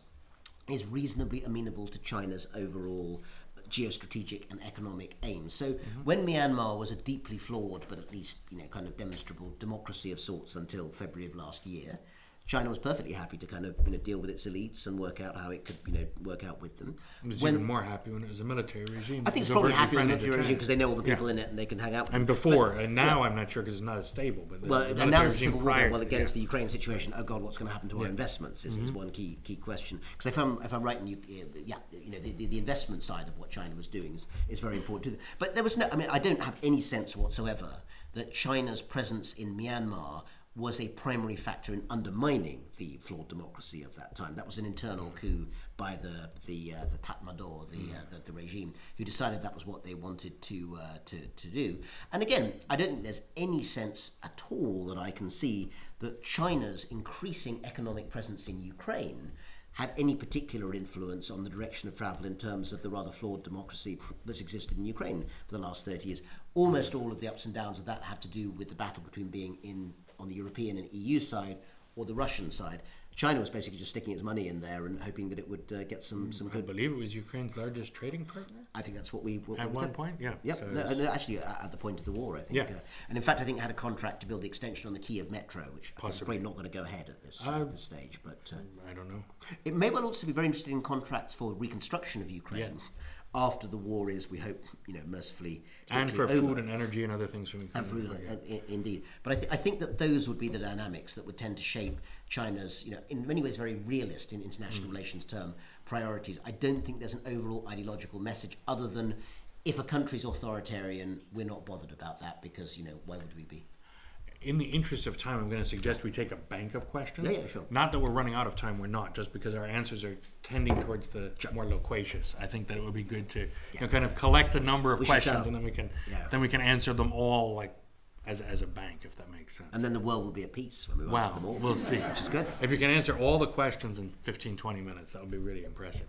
is reasonably amenable to China's overall geostrategic and economic aims. So mm-hmm. when Myanmar was a deeply flawed but at least you know kind of demonstrable democracy of sorts until February of last year, China was perfectly happy to kind of you know deal with its elites and work out how it could you know work out with them. I was When- even more happy when it was a military regime. I think it's probably happy with the military regime because they know all the people Yeah. in it and they can hang out with And them. before, But- and now I'm not sure because it's not as stable. But the, Well, and now there's a civil war. Well, again, it's yeah. the Ukraine situation. Oh God, what's going to happen to our investments? Is, Mm-hmm. is one key key question. Because if I'm if I'm right, and you, yeah, you know, the, the, the investment side of what China was doing is, is very important to them. But there was no. I mean, I don't have any sense whatsoever that China's presence in Myanmar was a primary factor in undermining the flawed democracy of that time. That was an internal coup by the the uh, the Tatmadaw, the, uh, the the regime, who decided that was what they wanted to uh, to to do. And again, I don't think there's any sense at all that I can see that China's increasing economic presence in Ukraine had any particular influence on the direction of travel in terms of the rather flawed democracy that's existed in Ukraine for the last 30 years. Almost all of the ups and downs of that have to do with the battle between being in on the European and EU side or the Russian side. China was basically just sticking its money in there and hoping that it would uh, get some, some I good. believe it was Ukraine's largest trading partner I think that's what we what at we one did. point. Yeah. Yep. So no, no, actually, uh, at the point of the war, I think. Yeah. Uh, and in fact, I think it had a contract to build the extension on the Kiev metro, which is probably not going to go ahead at this, Uh, at this stage. But uh, I don't know. it may well also be very interested in contracts for reconstruction of Ukraine Yeah. After the war is, we hope, you know, mercifully And for over. food and energy and other things from Ukraine. And food, uh, indeed. But I, th- I think that those would be the dynamics that would tend to shape China's, you know, in many ways very realist in international relations term priorities. I don't think there's an overall ideological message other than if a country's authoritarian, we're not bothered about that because, you know, why would we be? In the interest of time, I'm going to suggest we take a bank of questions. Yeah, yeah, sure. Not that we're running out of time, we're not, just because our answers are tending towards the more loquacious. I think that it would be good to you know, kind of collect a number of We questions and then we can Yeah. then we can answer them all like as, as a bank, if that makes sense. And then the world will be at peace when we answer wow, them all. we'll see. Which is good. If you can answer all the questions in 15, 20 minutes, that would be really impressive.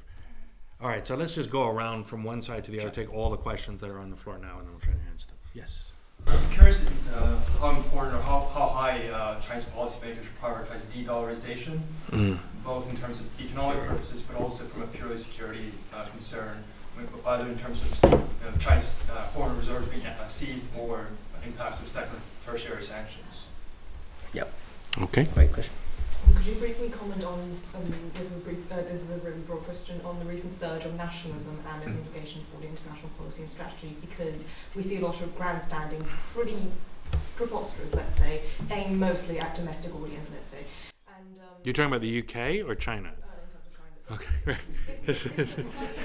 All right, so let's just go around from one side to the other, take all the questions that are on the floor now, and then we'll try to answer them. Yes. I'm curious uh, how important or how, how high uh, Chinese policymakers should prioritize de-dollarization, Mm. both in terms of economic purposes, but also from a purely security uh, concern, I mean, either in terms of you know, Chinese uh, foreign reserves being uh, seized or impacts of second, tertiary sanctions. Yep. Okay. Great question. Could you briefly comment on, um, this is a brief, uh, this is a really broad question, on the recent surge of nationalism and its implication for the international policy and strategy, because we see a lot of grandstanding, pretty preposterous, let's say, aimed mostly at domestic audience, let's say. And, um, You're talking about the UK or China? uh, in terms of China. Okay,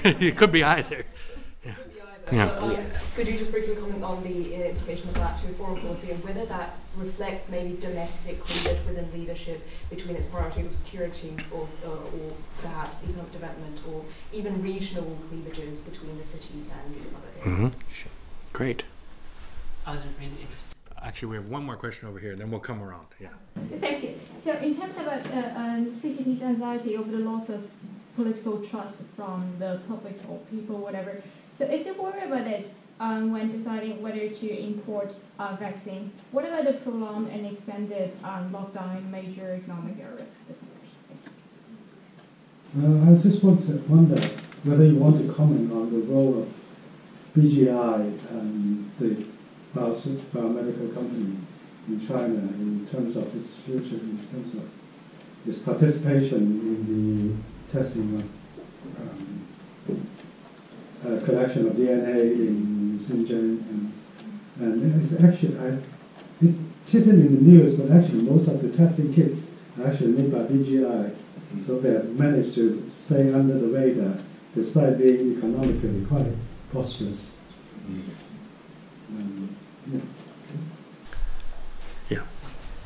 right. It could be either. Could be either. Yeah. But, um, Yeah. Could you just briefly comment on the uh, implication of that to foreign policy and whether that reflects maybe domestic cleavage within leadership between its priorities of security or, uh, or perhaps economic development or even regional cleavages between the cities and the other Mhm. areas? Great. I was really interested. Actually, we have one more question over here, then we'll come around. Yeah. Thank you. So in terms of uh, uh, um, CCP's anxiety over the loss of political trust from the public or people, whatever, so if they worry about it um, when deciding whether to import uh, vaccines, what about the prolonged and extended um, lockdown in major economic areas? Uh, I just want to wonder whether you want to comment on the role of BGI and the biomedical company in China in terms of its future, in terms of its participation in the testing of um, uh, collection of DNA in Xinjiang and, and it's actually, I, it isn't in the news, but actually most of the testing kits are actually made by BGI. So they have managed to stay under the radar despite being economically quite prosperous. Um, yeah.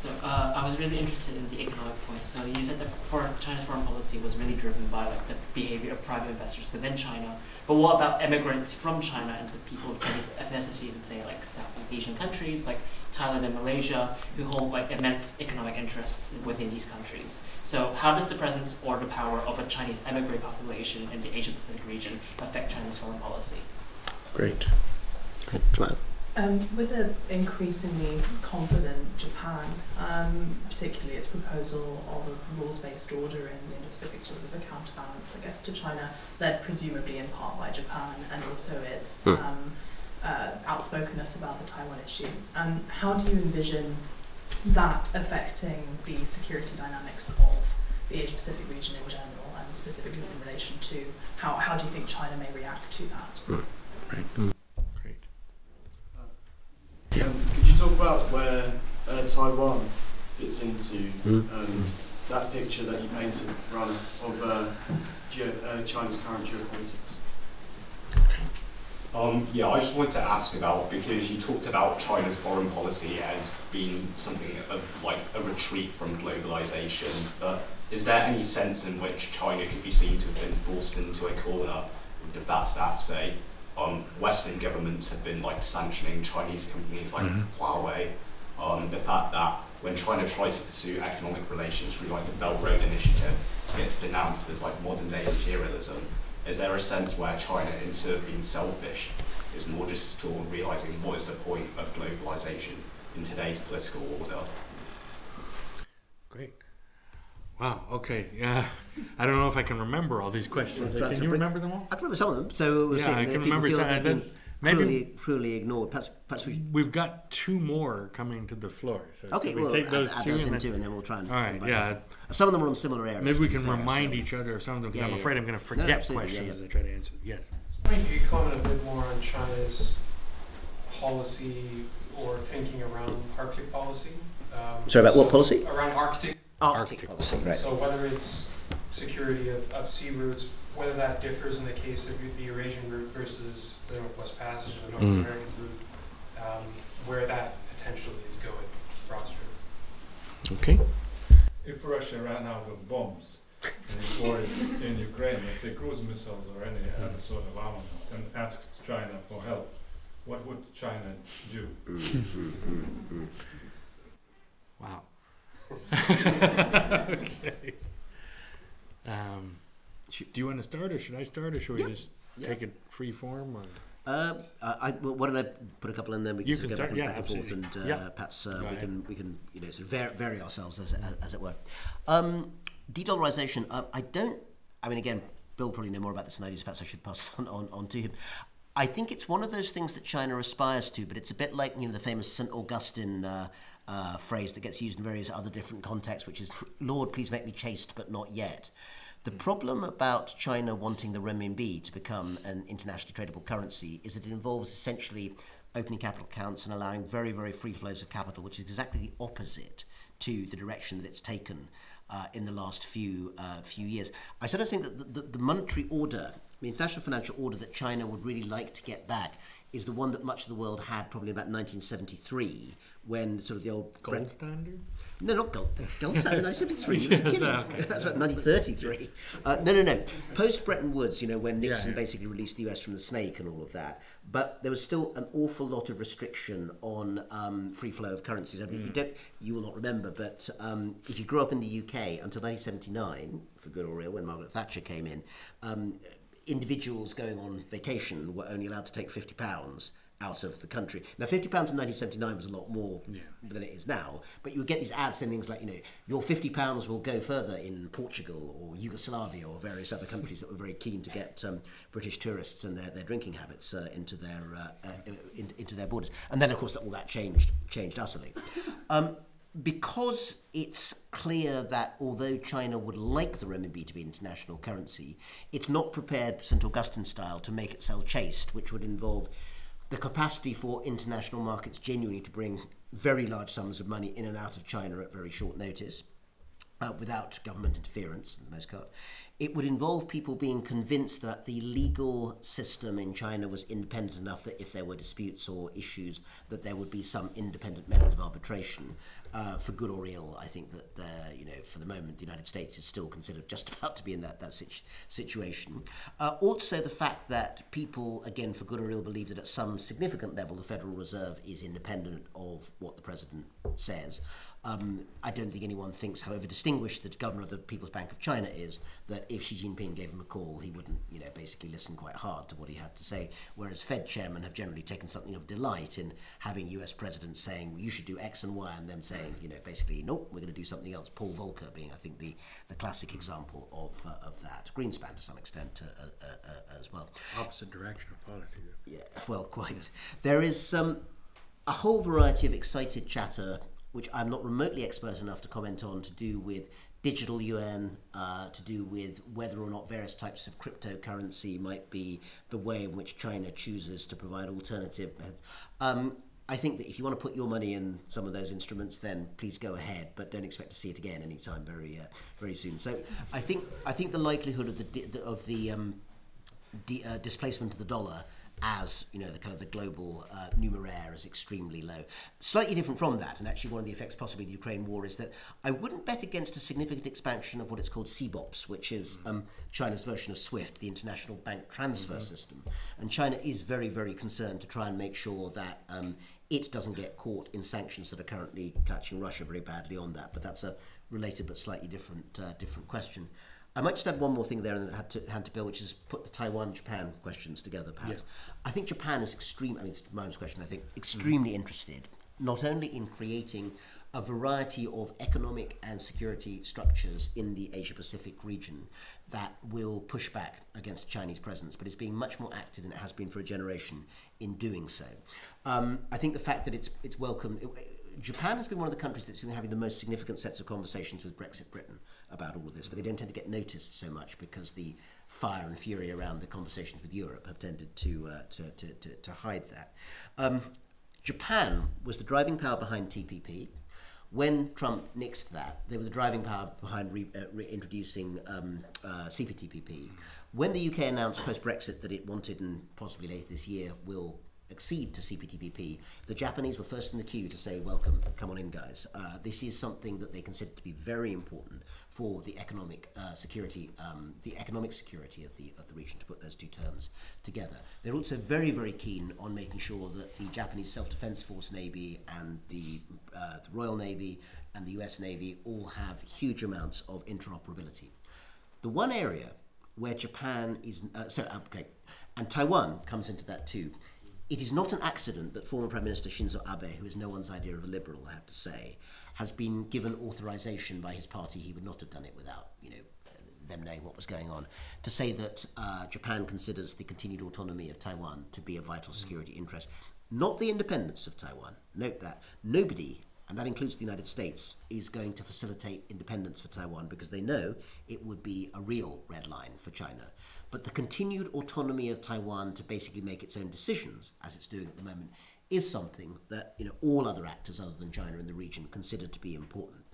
So uh, I was really interested in the economic point. So you said that foreign, China's foreign policy was really driven by like the behavior of private investors within China. But what about immigrants from China and the people of Chinese ethnicity in say like Southeast Asian countries like Thailand and Malaysia who hold like immense economic interests within these countries. So how does the presence or the power of a Chinese immigrant population in the Asia Pacific region affect China's foreign policy? Great. Jamal. Um, with an increasingly confident Japan, um, particularly its proposal of a rules-based order in the Indo-Pacific sort of as a counterbalance, I guess, to China, led presumably in part by Japan, and also its Hmm. um, uh, outspokenness about the Taiwan issue. Um, how do you envision that affecting the security dynamics of the Asia-Pacific region in general, and specifically in relation to how, how do you think China may react to that? Right. Great. Um, could you talk about where uh, Taiwan fits into Mm. um, that picture that you painted, Rana, of uh, geo- uh, China's current geopolitics? Um, yeah, I just wanted to ask about because you talked about China's foreign policy as being something of like a retreat from globalization, but is there any sense in which China could be seen to have been forced into a corner with the fact that, say, um, Western governments have been like sanctioning Chinese companies like Mhm. Huawei, um, the fact that when China tries to pursue economic relations through like the Belt Road Initiative, it's denounced as like modern day imperialism. Is there a sense where China, instead of being selfish, is more just sort of realizing what is the point of globalization in today's political order? Great. Wow. Okay. Yeah. I don't know if I can remember all these questions. Yeah, can you bring- remember them all? I can remember some of them. So we're Yeah, saying I can people remember feel some. that they've then been maybe cruelly, cruelly ignored. Perhaps, perhaps we. we've got two more coming to the floor. So Okay, we well, take add, those add two. those and in then- too, and then we'll try and. all right. come back Yeah. to- Some of them are on similar areas. Maybe we can fair, remind so- each other of some of them because Yeah, I'm afraid yeah. I'm going to forget absolutely, yeah, questions yeah. as I try to answer them. Yes. Maybe if you could comment a bit more on China's policy or thinking around Arctic policy. Um, Sorry, about what policy? Around Arctic. Arctic, Arctic policy, right. So whether it's security of, of sea routes, whether that differs in the case of the Eurasian route versus the Northwest Passage or the North Mm. American route, um, where that potentially is going, just broad. Okay. If Russia ran out of bombs in in, in Ukraine, let's say cruise missiles or any other sort of armaments, and asked China for help, what would China do? Okay. Um, do you want to start, or should I start, or should we just Yeah. take it free form? Or? Uh, I, well, why don't I put a couple in, then we can sort of can go back, and, yeah, back and forth, and uh, Yeah. perhaps uh, we can we can you know sort of vary, vary ourselves as, as, as it were. Um, de-dollarization. Uh, I don't. I mean, again, Bill probably know more about this than I do. So perhaps I should pass on, on on to him. I think it's one of those things that China aspires to, but it's a bit like you know the famous Saint Augustine uh, uh, phrase that gets used in various other different contexts, which is "Lord, please make me chaste, but not yet." The problem about China wanting the renminbi to become an internationally tradable currency is that it involves essentially opening capital accounts and allowing very, very free flows of capital, which is exactly the opposite to the direction that it's taken uh, in the last few uh, few years. I sort of think that the, the, the monetary order, the international financial order that China would really like to get back, is the one that much of the world had probably about 1973, when sort of the old Gold standard? no, not gold. Gold standard, 1973. You were kidding. Okay. That's about 1933. Uh, no, no, no. Post Bretton Woods, you know, when Nixon yeah. basically released the US from the snake and all of that. But there was still an awful lot of restriction on um, free flow of currencies. I mean, you, Mm. don't, you will not remember, but um, if you grew up in the UK until 1979, for good or ill, when Margaret Thatcher came in, um, individuals going on vacation were only allowed to take £50 out of the country. Now, £50 in 1979 was a lot more than it is now, but you would get these ads saying things like, you know, your £50 will go further in Portugal or Yugoslavia or various other countries that were very keen to get um, British tourists and their, their drinking habits uh, into their uh, uh, in, into their borders. And then, of course, all that changed changed utterly. Um, because it's clear that although China would like the renminbi to be international currency, it's not prepared, St. Augustine style, to make itself chaste, which would involve the capacity for international markets genuinely to bring very large sums of money in and out of China at very short notice. Uh, without government interference, for the most part, it would involve people being convinced that the legal system in China was independent enough that if there were disputes or issues, that there would be some independent method of arbitration. Uh, for good or ill, I think that uh, you know, for the moment, the United States is still considered just about to be in that that situ- situation. Uh, also, the fact that people, again, for good or ill, believe that at some significant level, the Federal Reserve is independent of what the president says. Um, I don't think anyone thinks, however distinguished the governor of the People's Bank of China is, that if Xi Jinping gave him a call, he wouldn't, you know, basically listen quite hard to what he had to say. Whereas Fed chairmen have generally taken something of delight in having U.S. presidents saying you should do X and Y, and them saying, you know, basically, nope, we're going to do something else. Paul Volcker being, I think, the, the classic example of uh, of that. Greenspan to some extent uh, uh, uh, as well. Opposite direction of policy. Yeah, well, quite. There is um, a whole variety of excited chatter, which I'm not remotely expert enough to comment on, to do with digital yuan, uh, to do with whether or not various types of cryptocurrency might be the way in which China chooses to provide alternative methods. Um, I think that if you want to put your money in some of those instruments, then please go ahead, but don't expect to see it again anytime very, uh, very soon. So I think I think the likelihood of the di- of the um, di- uh, displacement of the dollar as you know the kind of the global uh, numeraire is extremely low. Slightly different from that, and actually one of the effects possibly of the Ukraine war is that I wouldn't bet against a significant expansion of what it's called CBOPS, which is um, China's version of SWIFT, the International Bank Transfer Mhm. System. And China is very, very concerned to try and make sure that um, it doesn't get caught in sanctions that are currently catching Russia very badly on that. But that's a related but slightly different uh, different question. I might just add one more thing there and then hand to, hand to Bill, which is put the Taiwan-Japan questions together, perhaps. I think Japan is extreme. I mean, it's Mime's question. I think extremely interested, not only in creating a variety of economic and security structures in the Asia-Pacific region that will push back against Chinese presence, but it's being much more active than it has been for a generation in doing so. Um, I think the fact that it's it's welcome. Japan has been one of the countries that's been having the most significant sets of conversations with Brexit Britain about all of this, but they don't tend to get noticed so much because the fire and fury around the conversations with Europe have tended to uh, to, to, to, to hide that. Um, Japan was the driving power behind TPP. When Trump nixed that, they were the driving power behind re, uh, reintroducing um, uh, CPTPP. When the UK announced post Brexit that it wanted, and possibly later this year will accede to CPTPP, the Japanese were first in the queue to say, "Welcome, come on in, guys." Uh, this is something that they consider to be very important for the economic uh, security, um, the economic security of the of the region. To put those two terms together, they're also very, very keen on making sure that the Japanese Self-Defense Force Navy and the, uh, the Royal Navy and the U.S. Navy all have huge amounts of interoperability. The one area where Japan is uh, so okay. And Taiwan comes into that too. It is not an accident that former Prime Minister Shinzo Abe, who is no one's idea of a liberal, I have to say, has been given authorization by his party. He would not have done it without, you know, them knowing what was going on, to say that uh, Japan considers the continued autonomy of Taiwan to be a vital security interest, not the independence of Taiwan. Note that nobody, and that includes the United States, is going to facilitate independence for Taiwan because they know it would be a real red line for China. But the continued autonomy of Taiwan to basically make its own decisions, as it's doing at the moment, is something that you know all other actors other than China in the region consider to be important.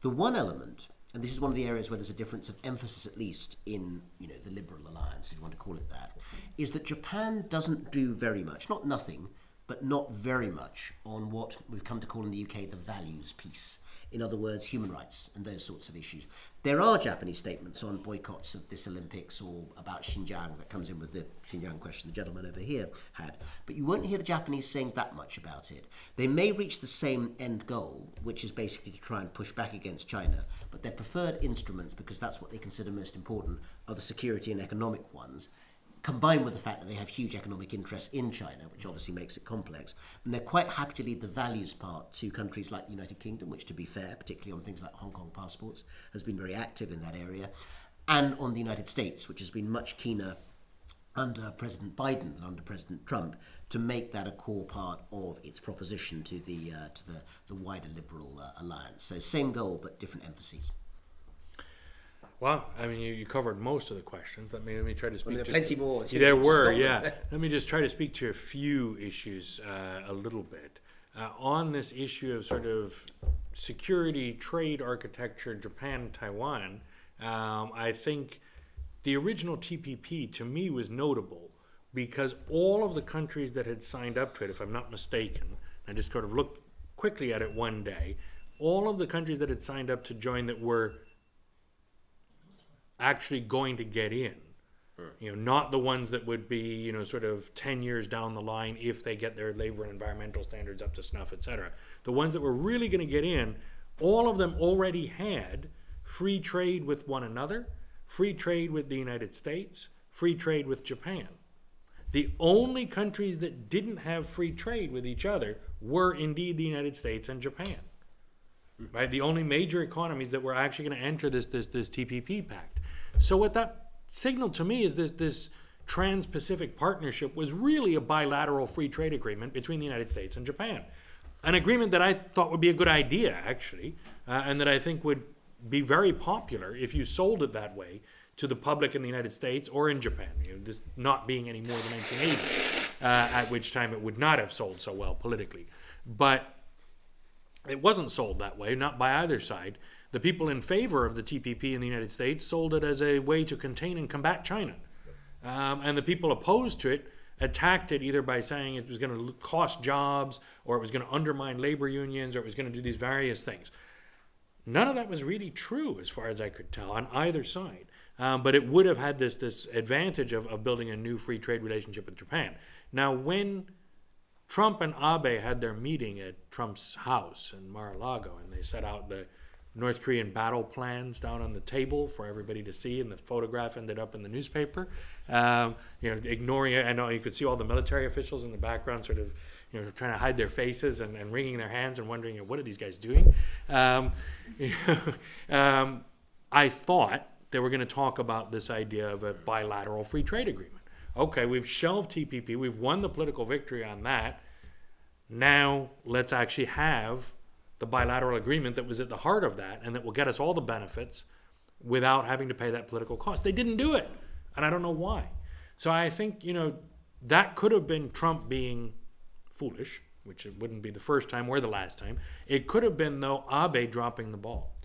The one element and this is one of the areas where there's a difference of emphasis, at least in you know the Liberal Alliance, if you want to call it that, is that Japan doesn't do very much, not nothing, but not very much on what we've come to call in the UK the values piece in other words, human rights and those sorts of issues. There are Japanese statements on boycotts of this Olympics or about Xinjiang that comes in with the Xinjiang question the gentleman over here had, but you won't hear the Japanese saying that much about it. They may reach the same end goal, which is basically to try and push back against China, but their preferred instruments, because that's what they consider most important, are the security and economic ones combined with the fact that they have huge economic interests in China, which obviously makes it complex. And they're quite happy to leave the values part to countries like the United Kingdom, which, to be fair, particularly on things like Hong Kong passports, has been very active in that area, and on the United States, which has been much keener under President Biden than under President Trump to make that a core part of its proposition to the uh, to the, the wider liberal uh, alliance. So same goal but different emphases. Well, I mean, you, you covered most of the questions. Let me let me try to speak. Well, there are plenty more. Yeah, there were, yeah. let me just try to speak to a few issues uh, a little bit uh, on this issue of sort of security, trade architecture, Japan, Taiwan. Um, I think the original TPP to me was notable because all of the countries that had signed up to it, if I'm not mistaken, I just sort of looked quickly at it one day. All of the countries that had signed up to join that were actually going to get in. You know, not the ones that would be, you know, sort of 10 years down the line if they get their labor and environmental standards up to snuff, et cetera. The ones that were really going to get in, all of them already had free trade with one another, free trade with the United States, free trade with Japan. The only countries that didn't have free trade with each other were indeed the United States and Japan. Hmm. Right? The only major economies that were actually going to enter this, this, this TPP pact. So what that signaled to me is this this Trans-Pacific Partnership was really a bilateral free trade agreement between the United States and Japan, an agreement that I thought would be a good idea actually, uh, and that I think would be very popular if you sold it that way to the public in the United States or in Japan. You know, this not being any more than 1980, uh, at which time it would not have sold so well politically, but it wasn't sold that way, not by either side. The people in favor of the TPP in the United States sold it as a way to contain and combat China. Um, and the people opposed to it attacked it either by saying it was going to cost jobs or it was going to undermine labor unions or it was going to do these various things. None of that was really true, as far as I could tell, on either side. Um, but it would have had this this advantage of, of building a new free trade relationship with Japan. Now, when Trump and Abe had their meeting at Trump's house in Mar-a-Lago, and they set out the North Korean battle plans down on the table for everybody to see, and the photograph ended up in the newspaper. Um, you know, ignoring it. I know you could see all the military officials in the background, sort of, you know, trying to hide their faces and, and wringing their hands and wondering, you know, what are these guys doing? Um, um, I thought they were going to talk about this idea of a bilateral free trade agreement. Okay, we've shelved TPP, we've won the political victory on that. Now let's actually have the bilateral agreement that was at the heart of that and that will get us all the benefits without having to pay that political cost. They didn't do it, and I don't know why. So I think, you know, that could have been Trump being foolish, which it wouldn't be the first time or the last time. It could have been, though, Abe dropping the ball.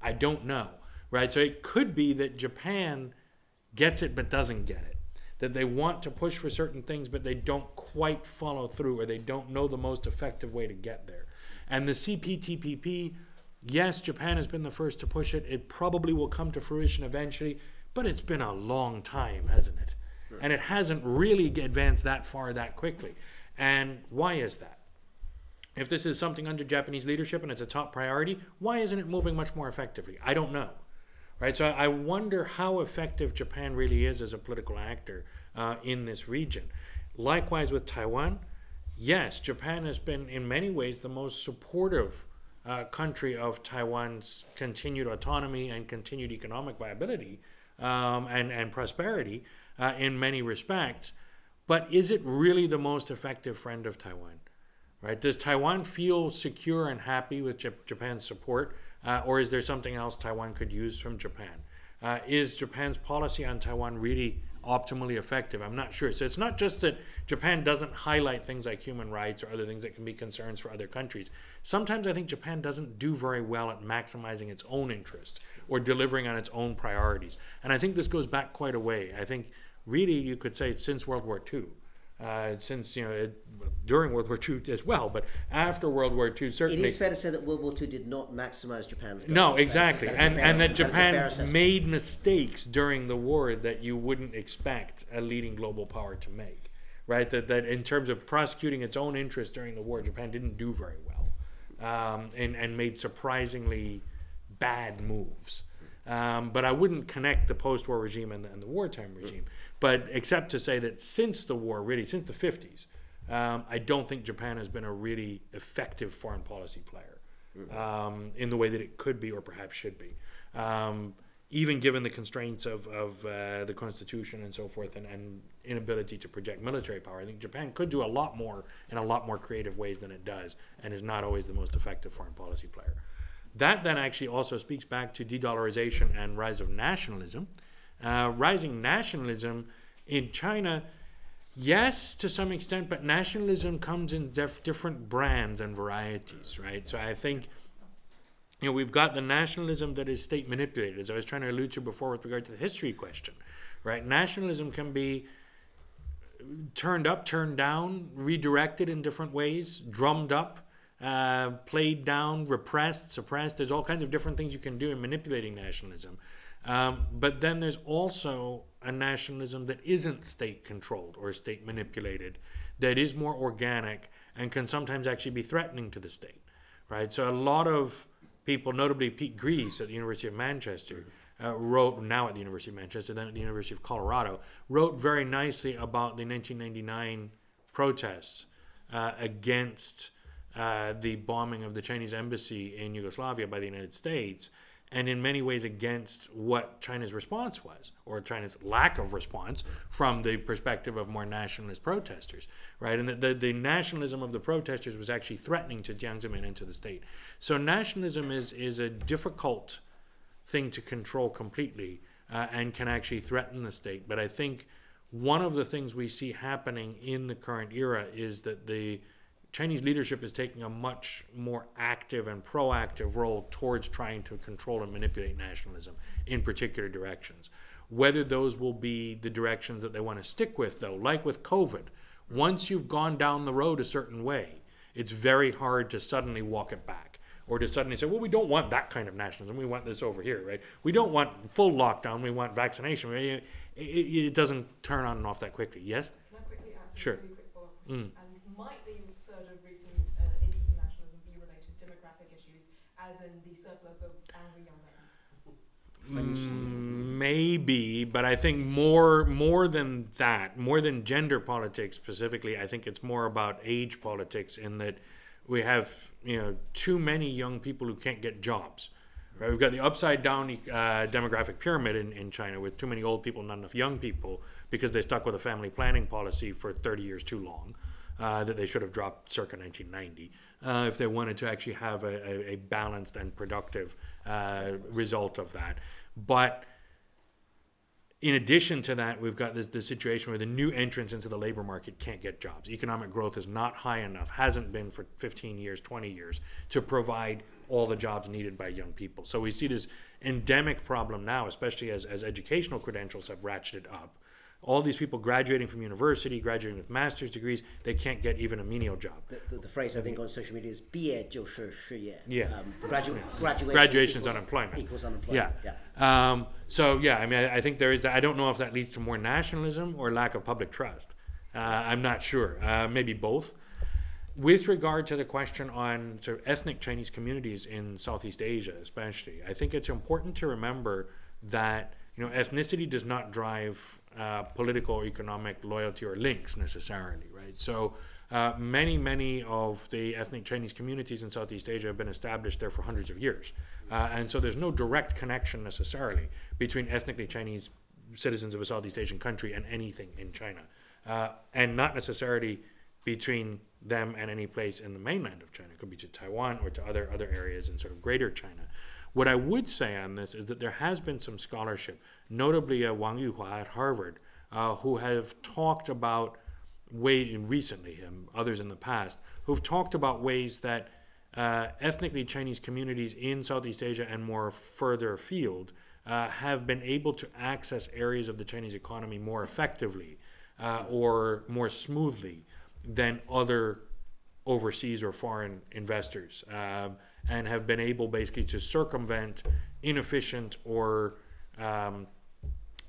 I don't know, right? So it could be that Japan gets it but doesn't get it. That they want to push for certain things, but they don't quite follow through or they don't know the most effective way to get there. And the CPTPP, yes, Japan has been the first to push it. It probably will come to fruition eventually, but it's been a long time, hasn't it? Right. And it hasn't really advanced that far that quickly. And why is that? If this is something under Japanese leadership and it's a top priority, why isn't it moving much more effectively? I don't know. Right? So I wonder how effective Japan really is as a political actor uh, in this region. Likewise with Taiwan, yes, Japan has been in many ways the most supportive uh, country of Taiwan's continued autonomy and continued economic viability um, and, and prosperity uh, in many respects. But is it really the most effective friend of Taiwan? Right? Does Taiwan feel secure and happy with Jap- Japan's support, uh, or is there something else Taiwan could use from Japan? Uh, is Japan's policy on Taiwan really optimally effective? I'm not sure. So it's not just that Japan doesn't highlight things like human rights or other things that can be concerns for other countries. Sometimes I think Japan doesn't do very well at maximizing its own interests or delivering on its own priorities. And I think this goes back quite a way. I think really you could say since World War II. Uh, since you know it, during World War II as well, but after World War II, certainly it is fair to say that World War II did not maximize Japan's. no. That exactly, that and and that ass- that is a fair Japan assessment. made mistakes during the war that you wouldn't expect a leading global power to make, right? That that in terms of prosecuting its own interests during the war, Japan didn't do very well, um, and and made surprisingly bad moves. Um, but I wouldn't connect the post-war regime and the, and the wartime regime. But except to say that since the war, really since the 50s, um, I don't think Japan has been a really effective foreign policy player um, in the way that it could be or perhaps should be. Um, even given the constraints of, of uh, the constitution and so forth and, and inability to project military power, I think Japan could do a lot more in a lot more creative ways than it does and is not always the most effective foreign policy player. That then actually also speaks back to de dollarization and rise of nationalism. Uh, rising nationalism in China, yes, to some extent, but nationalism comes in different brands and varieties, right? So I think you know, we've got the nationalism that is state manipulated, as I was trying to allude to before with regard to the history question, right? Nationalism can be turned up, turned down, redirected in different ways, drummed up, uh, played down, repressed, suppressed. There's all kinds of different things you can do in manipulating nationalism. Um, but then there's also a nationalism that isn't state controlled or state manipulated, that is more organic and can sometimes actually be threatening to the state, right? So a lot of people, notably Pete Gries at the University of Manchester, uh, wrote now at the University of Manchester, then at the University of Colorado, wrote very nicely about the 1999 protests uh, against uh, the bombing of the Chinese embassy in Yugoslavia by the United States, and in many ways against what China's response was, or China's lack of response from the perspective of more nationalist protesters, right? And the, the, the nationalism of the protesters was actually threatening to Jiang Zemin and to the state. So nationalism is, is a difficult thing to control completely uh, and can actually threaten the state. But I think one of the things we see happening in the current era is that the Chinese leadership is taking a much more active and proactive role towards trying to control and manipulate nationalism in particular directions. Whether those will be the directions that they want to stick with, though, like with COVID, once you've gone down the road a certain way, it's very hard to suddenly walk it back or to suddenly say, well, we don't want that kind of nationalism. We want this over here, right? We don't want full lockdown. We want vaccination. It, doesn't turn on and off that quickly. Yes? Can I quickly ask a Sure. really quick follow-up Mm. As in the surplus of angry young men? Mm, maybe, but I think more more than that, more than gender politics specifically, I think it's more about age politics in that we have you know too many young people who can't get jobs. Right? We've got the upside down uh, demographic pyramid in, in China with too many old people, not enough young people, because they stuck with a family planning policy for 30 years too long. Uh, that they should have dropped circa 1990 uh, if they wanted to actually have a, a, a balanced and productive uh, result of that. But in addition to that, we've got this, this situation where the new entrants into the labor market can't get jobs. Economic growth is not high enough, hasn't been for 15 years, 20 years, to provide all the jobs needed by young people. So we see this endemic problem now, especially as, as educational credentials have ratcheted up All these people graduating from university, graduating with master's degrees, they can't get even a menial job. The, the, the phrase I think on social media is 毕业就是失业. Yeah. Um, gradu- graduation, Graduation is equals- unemployment. Equals unemployment. Yeah. yeah. Um, so yeah, I mean, I, I think there is that. I don't know if that leads to more nationalism or lack of public trust. Uh, I'm not sure. Uh, maybe both. With regard to the question on sort of ethnic Chinese communities in Southeast Asia, especially, I think it's important to remember that – you know, ethnicity does not drive uh, political or economic loyalty or links necessarily, right? So uh, many, many of the ethnic Chinese communities in Southeast Asia have been established there for hundreds of years. Uh, and so there's no direct connection necessarily between ethnically Chinese citizens of a Southeast Asian country and anything in China. Uh, and not necessarily between them and any place in the mainland of China. It could be to Taiwan or to other, other areas in sort of greater China. What I would say on this is that there has been some scholarship, notably uh, Wang Yuhua at Harvard, uh, who have talked about way recently, and others in the past, who've talked about ways that uh, ethnically Chinese communities in Southeast Asia and more further afield uh, have been able to access areas of the Chinese economy more effectively uh, or more smoothly than other overseas or foreign investors. Um, and have been able basically to circumvent inefficient or um,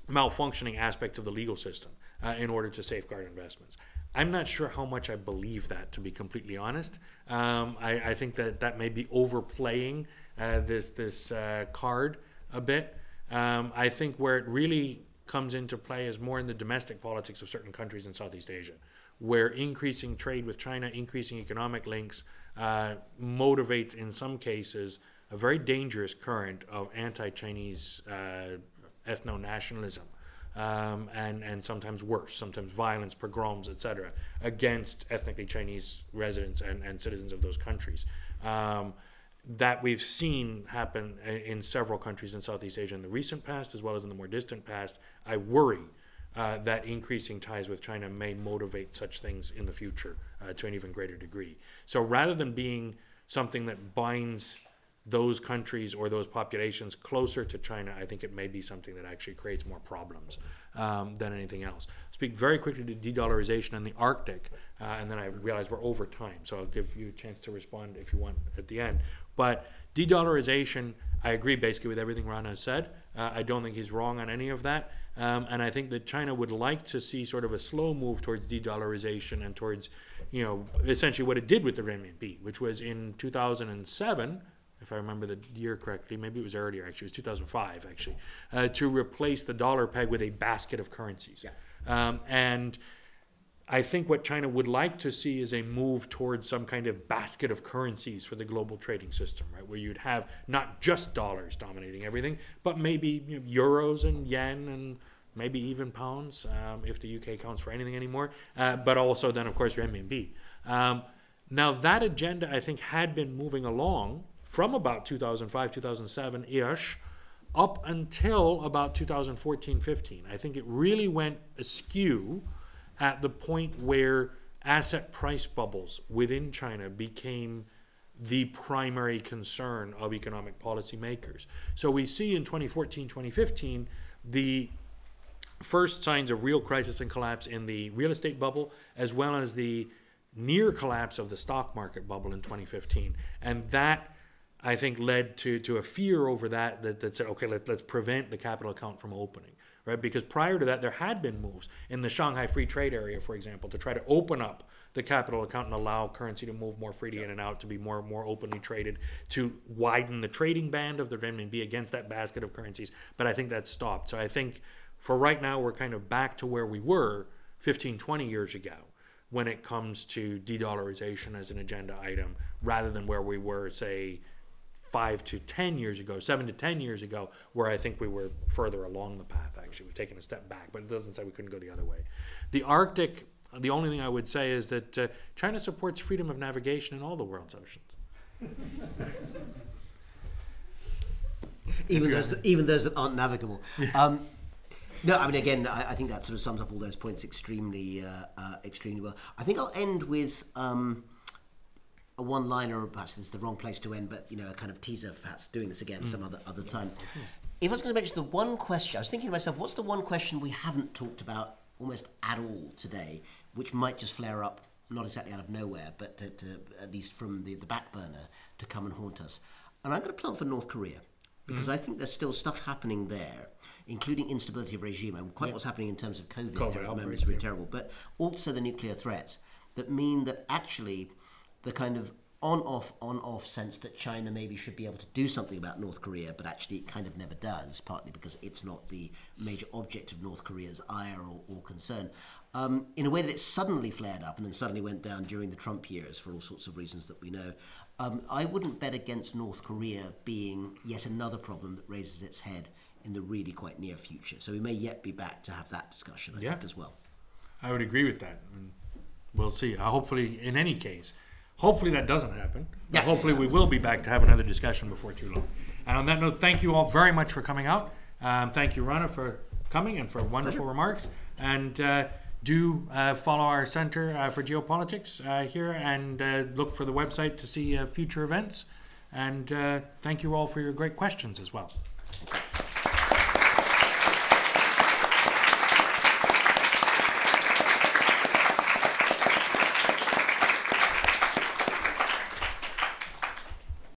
malfunctioning aspects of the legal system uh, in order to safeguard investments. I'm not sure how much I believe that, to be completely honest. Um, I, I, think that that may be overplaying uh, this this uh, card a bit. Um, I think where it really comes into play is more in the domestic politics of certain countries in Southeast Asia, where increasing trade with China, increasing economic links, uh, motivates in some cases a very dangerous current of anti-Chinese uh, ethno-nationalism. Um, and and sometimes worse, sometimes violence, pogroms, etc., against ethnically Chinese residents and, and citizens of those countries. Um, that we've seen happen in several countries in Southeast Asia in the recent past, as well as in the more distant past. I worry uh, that increasing ties with China may motivate such things in the future uh, to an even greater degree. So rather than being something that binds those countries or those populations closer to China, I think it may be something that actually creates more problems um, than anything else. Speak very quickly to de-dollarization in the Arctic, uh, and then I realize we're over time, so I'll give you a chance to respond if you want at the end. But de-dollarization, I agree basically with everything Rana said. Uh, I don't think he's wrong on any of that. Um, and I think that China would like to see sort of a slow move towards de-dollarization and towards, you know, essentially what it did with the renminbi, which was in 2007, if I remember the year correctly, maybe it was earlier actually, it was 2005 actually, uh, to replace the dollar peg with a basket of currencies. Yeah. Um, and I think what China would like to see is a move towards some kind of basket of currencies for the global trading system, right? Where you'd have not just dollars dominating everything, but maybe you know, euros and yen and maybe even pounds, um, if the UK counts for anything anymore, uh, but also then, of course, renminbi. Um, now, that agenda, I think, had been moving along from about 2005, 2007 ish up until about 2014 15. I think it really went askew at the point where asset price bubbles within China became the primary concern of economic policymakers. So we see in 2014, 2015, the first signs of real crisis and collapse in the real estate bubble, as well as the near collapse of the stock market bubble in 2015. And that, I think, led to, to a fear over that, that that said, okay, let, let's prevent the capital account from opening right? Because prior to that, there had been moves in the Shanghai Free Trade Area, for example, to try to open up the capital account and allow currency to move more freely in and out, to be more more openly traded, to widen the trading band of the renminbi against that basket of currencies. But I think that's stopped. So I think for right now, we're kind of back to where we were 15, 20 years ago when it comes to de-dollarization as an agenda item, rather than where we were, say, five to ten years ago, seven to ten years ago, where I think we were further along the path. Actually, we've taken a step back, but it doesn't say we couldn't go the other way. The Arctic. The only thing I would say is that uh, China supports freedom of navigation in all the world's oceans. even those that, even those that aren't navigable. Um, no, I mean again, I, I, think that sort of sums up all those points extremely, uh, uh, extremely well. I think I'll end with. Um, a one-liner, perhaps this is the wrong place to end, but you know, a kind of teaser, perhaps doing this again mm. some other other time. If I was going to mention the one question, I was thinking to myself, what's the one question we haven't talked about almost at all today, which might just flare up, not exactly out of nowhere, but to, to at least from the, the back burner to come and haunt us. And I'm going to plant for North Korea because mm. I think there's still stuff happening there, including instability of regime and quite what's happening in terms of COVID, COVID at the moment is really terrible, but also the nuclear threats that mean that actually the kind of on off on off sense that China maybe should be able to do something about North Korea, but actually it kind of never does, partly because it's not the major object of North Korea's ire or, or concern. Um, in a way that it suddenly flared up and then suddenly went down during the Trump years for all sorts of reasons that we know. Um, I wouldn't bet against North Korea being yet another problem that raises its head in the really quite near future. So we may yet be back to have that discussion, I Yeah. think, as well. I would agree with that. And we'll see. Uh, hopefully, in any case, hopefully that doesn't happen. But Yeah. Hopefully, we will be back to have another discussion before too long. And on that note, thank you all very much for coming out. Um, thank you, Rana, for coming and for wonderful remarks. And uh, do uh, follow our Center uh, for Geopolitics uh, here and uh, look for the website to see uh, future events. And uh, thank you all for your great questions as well.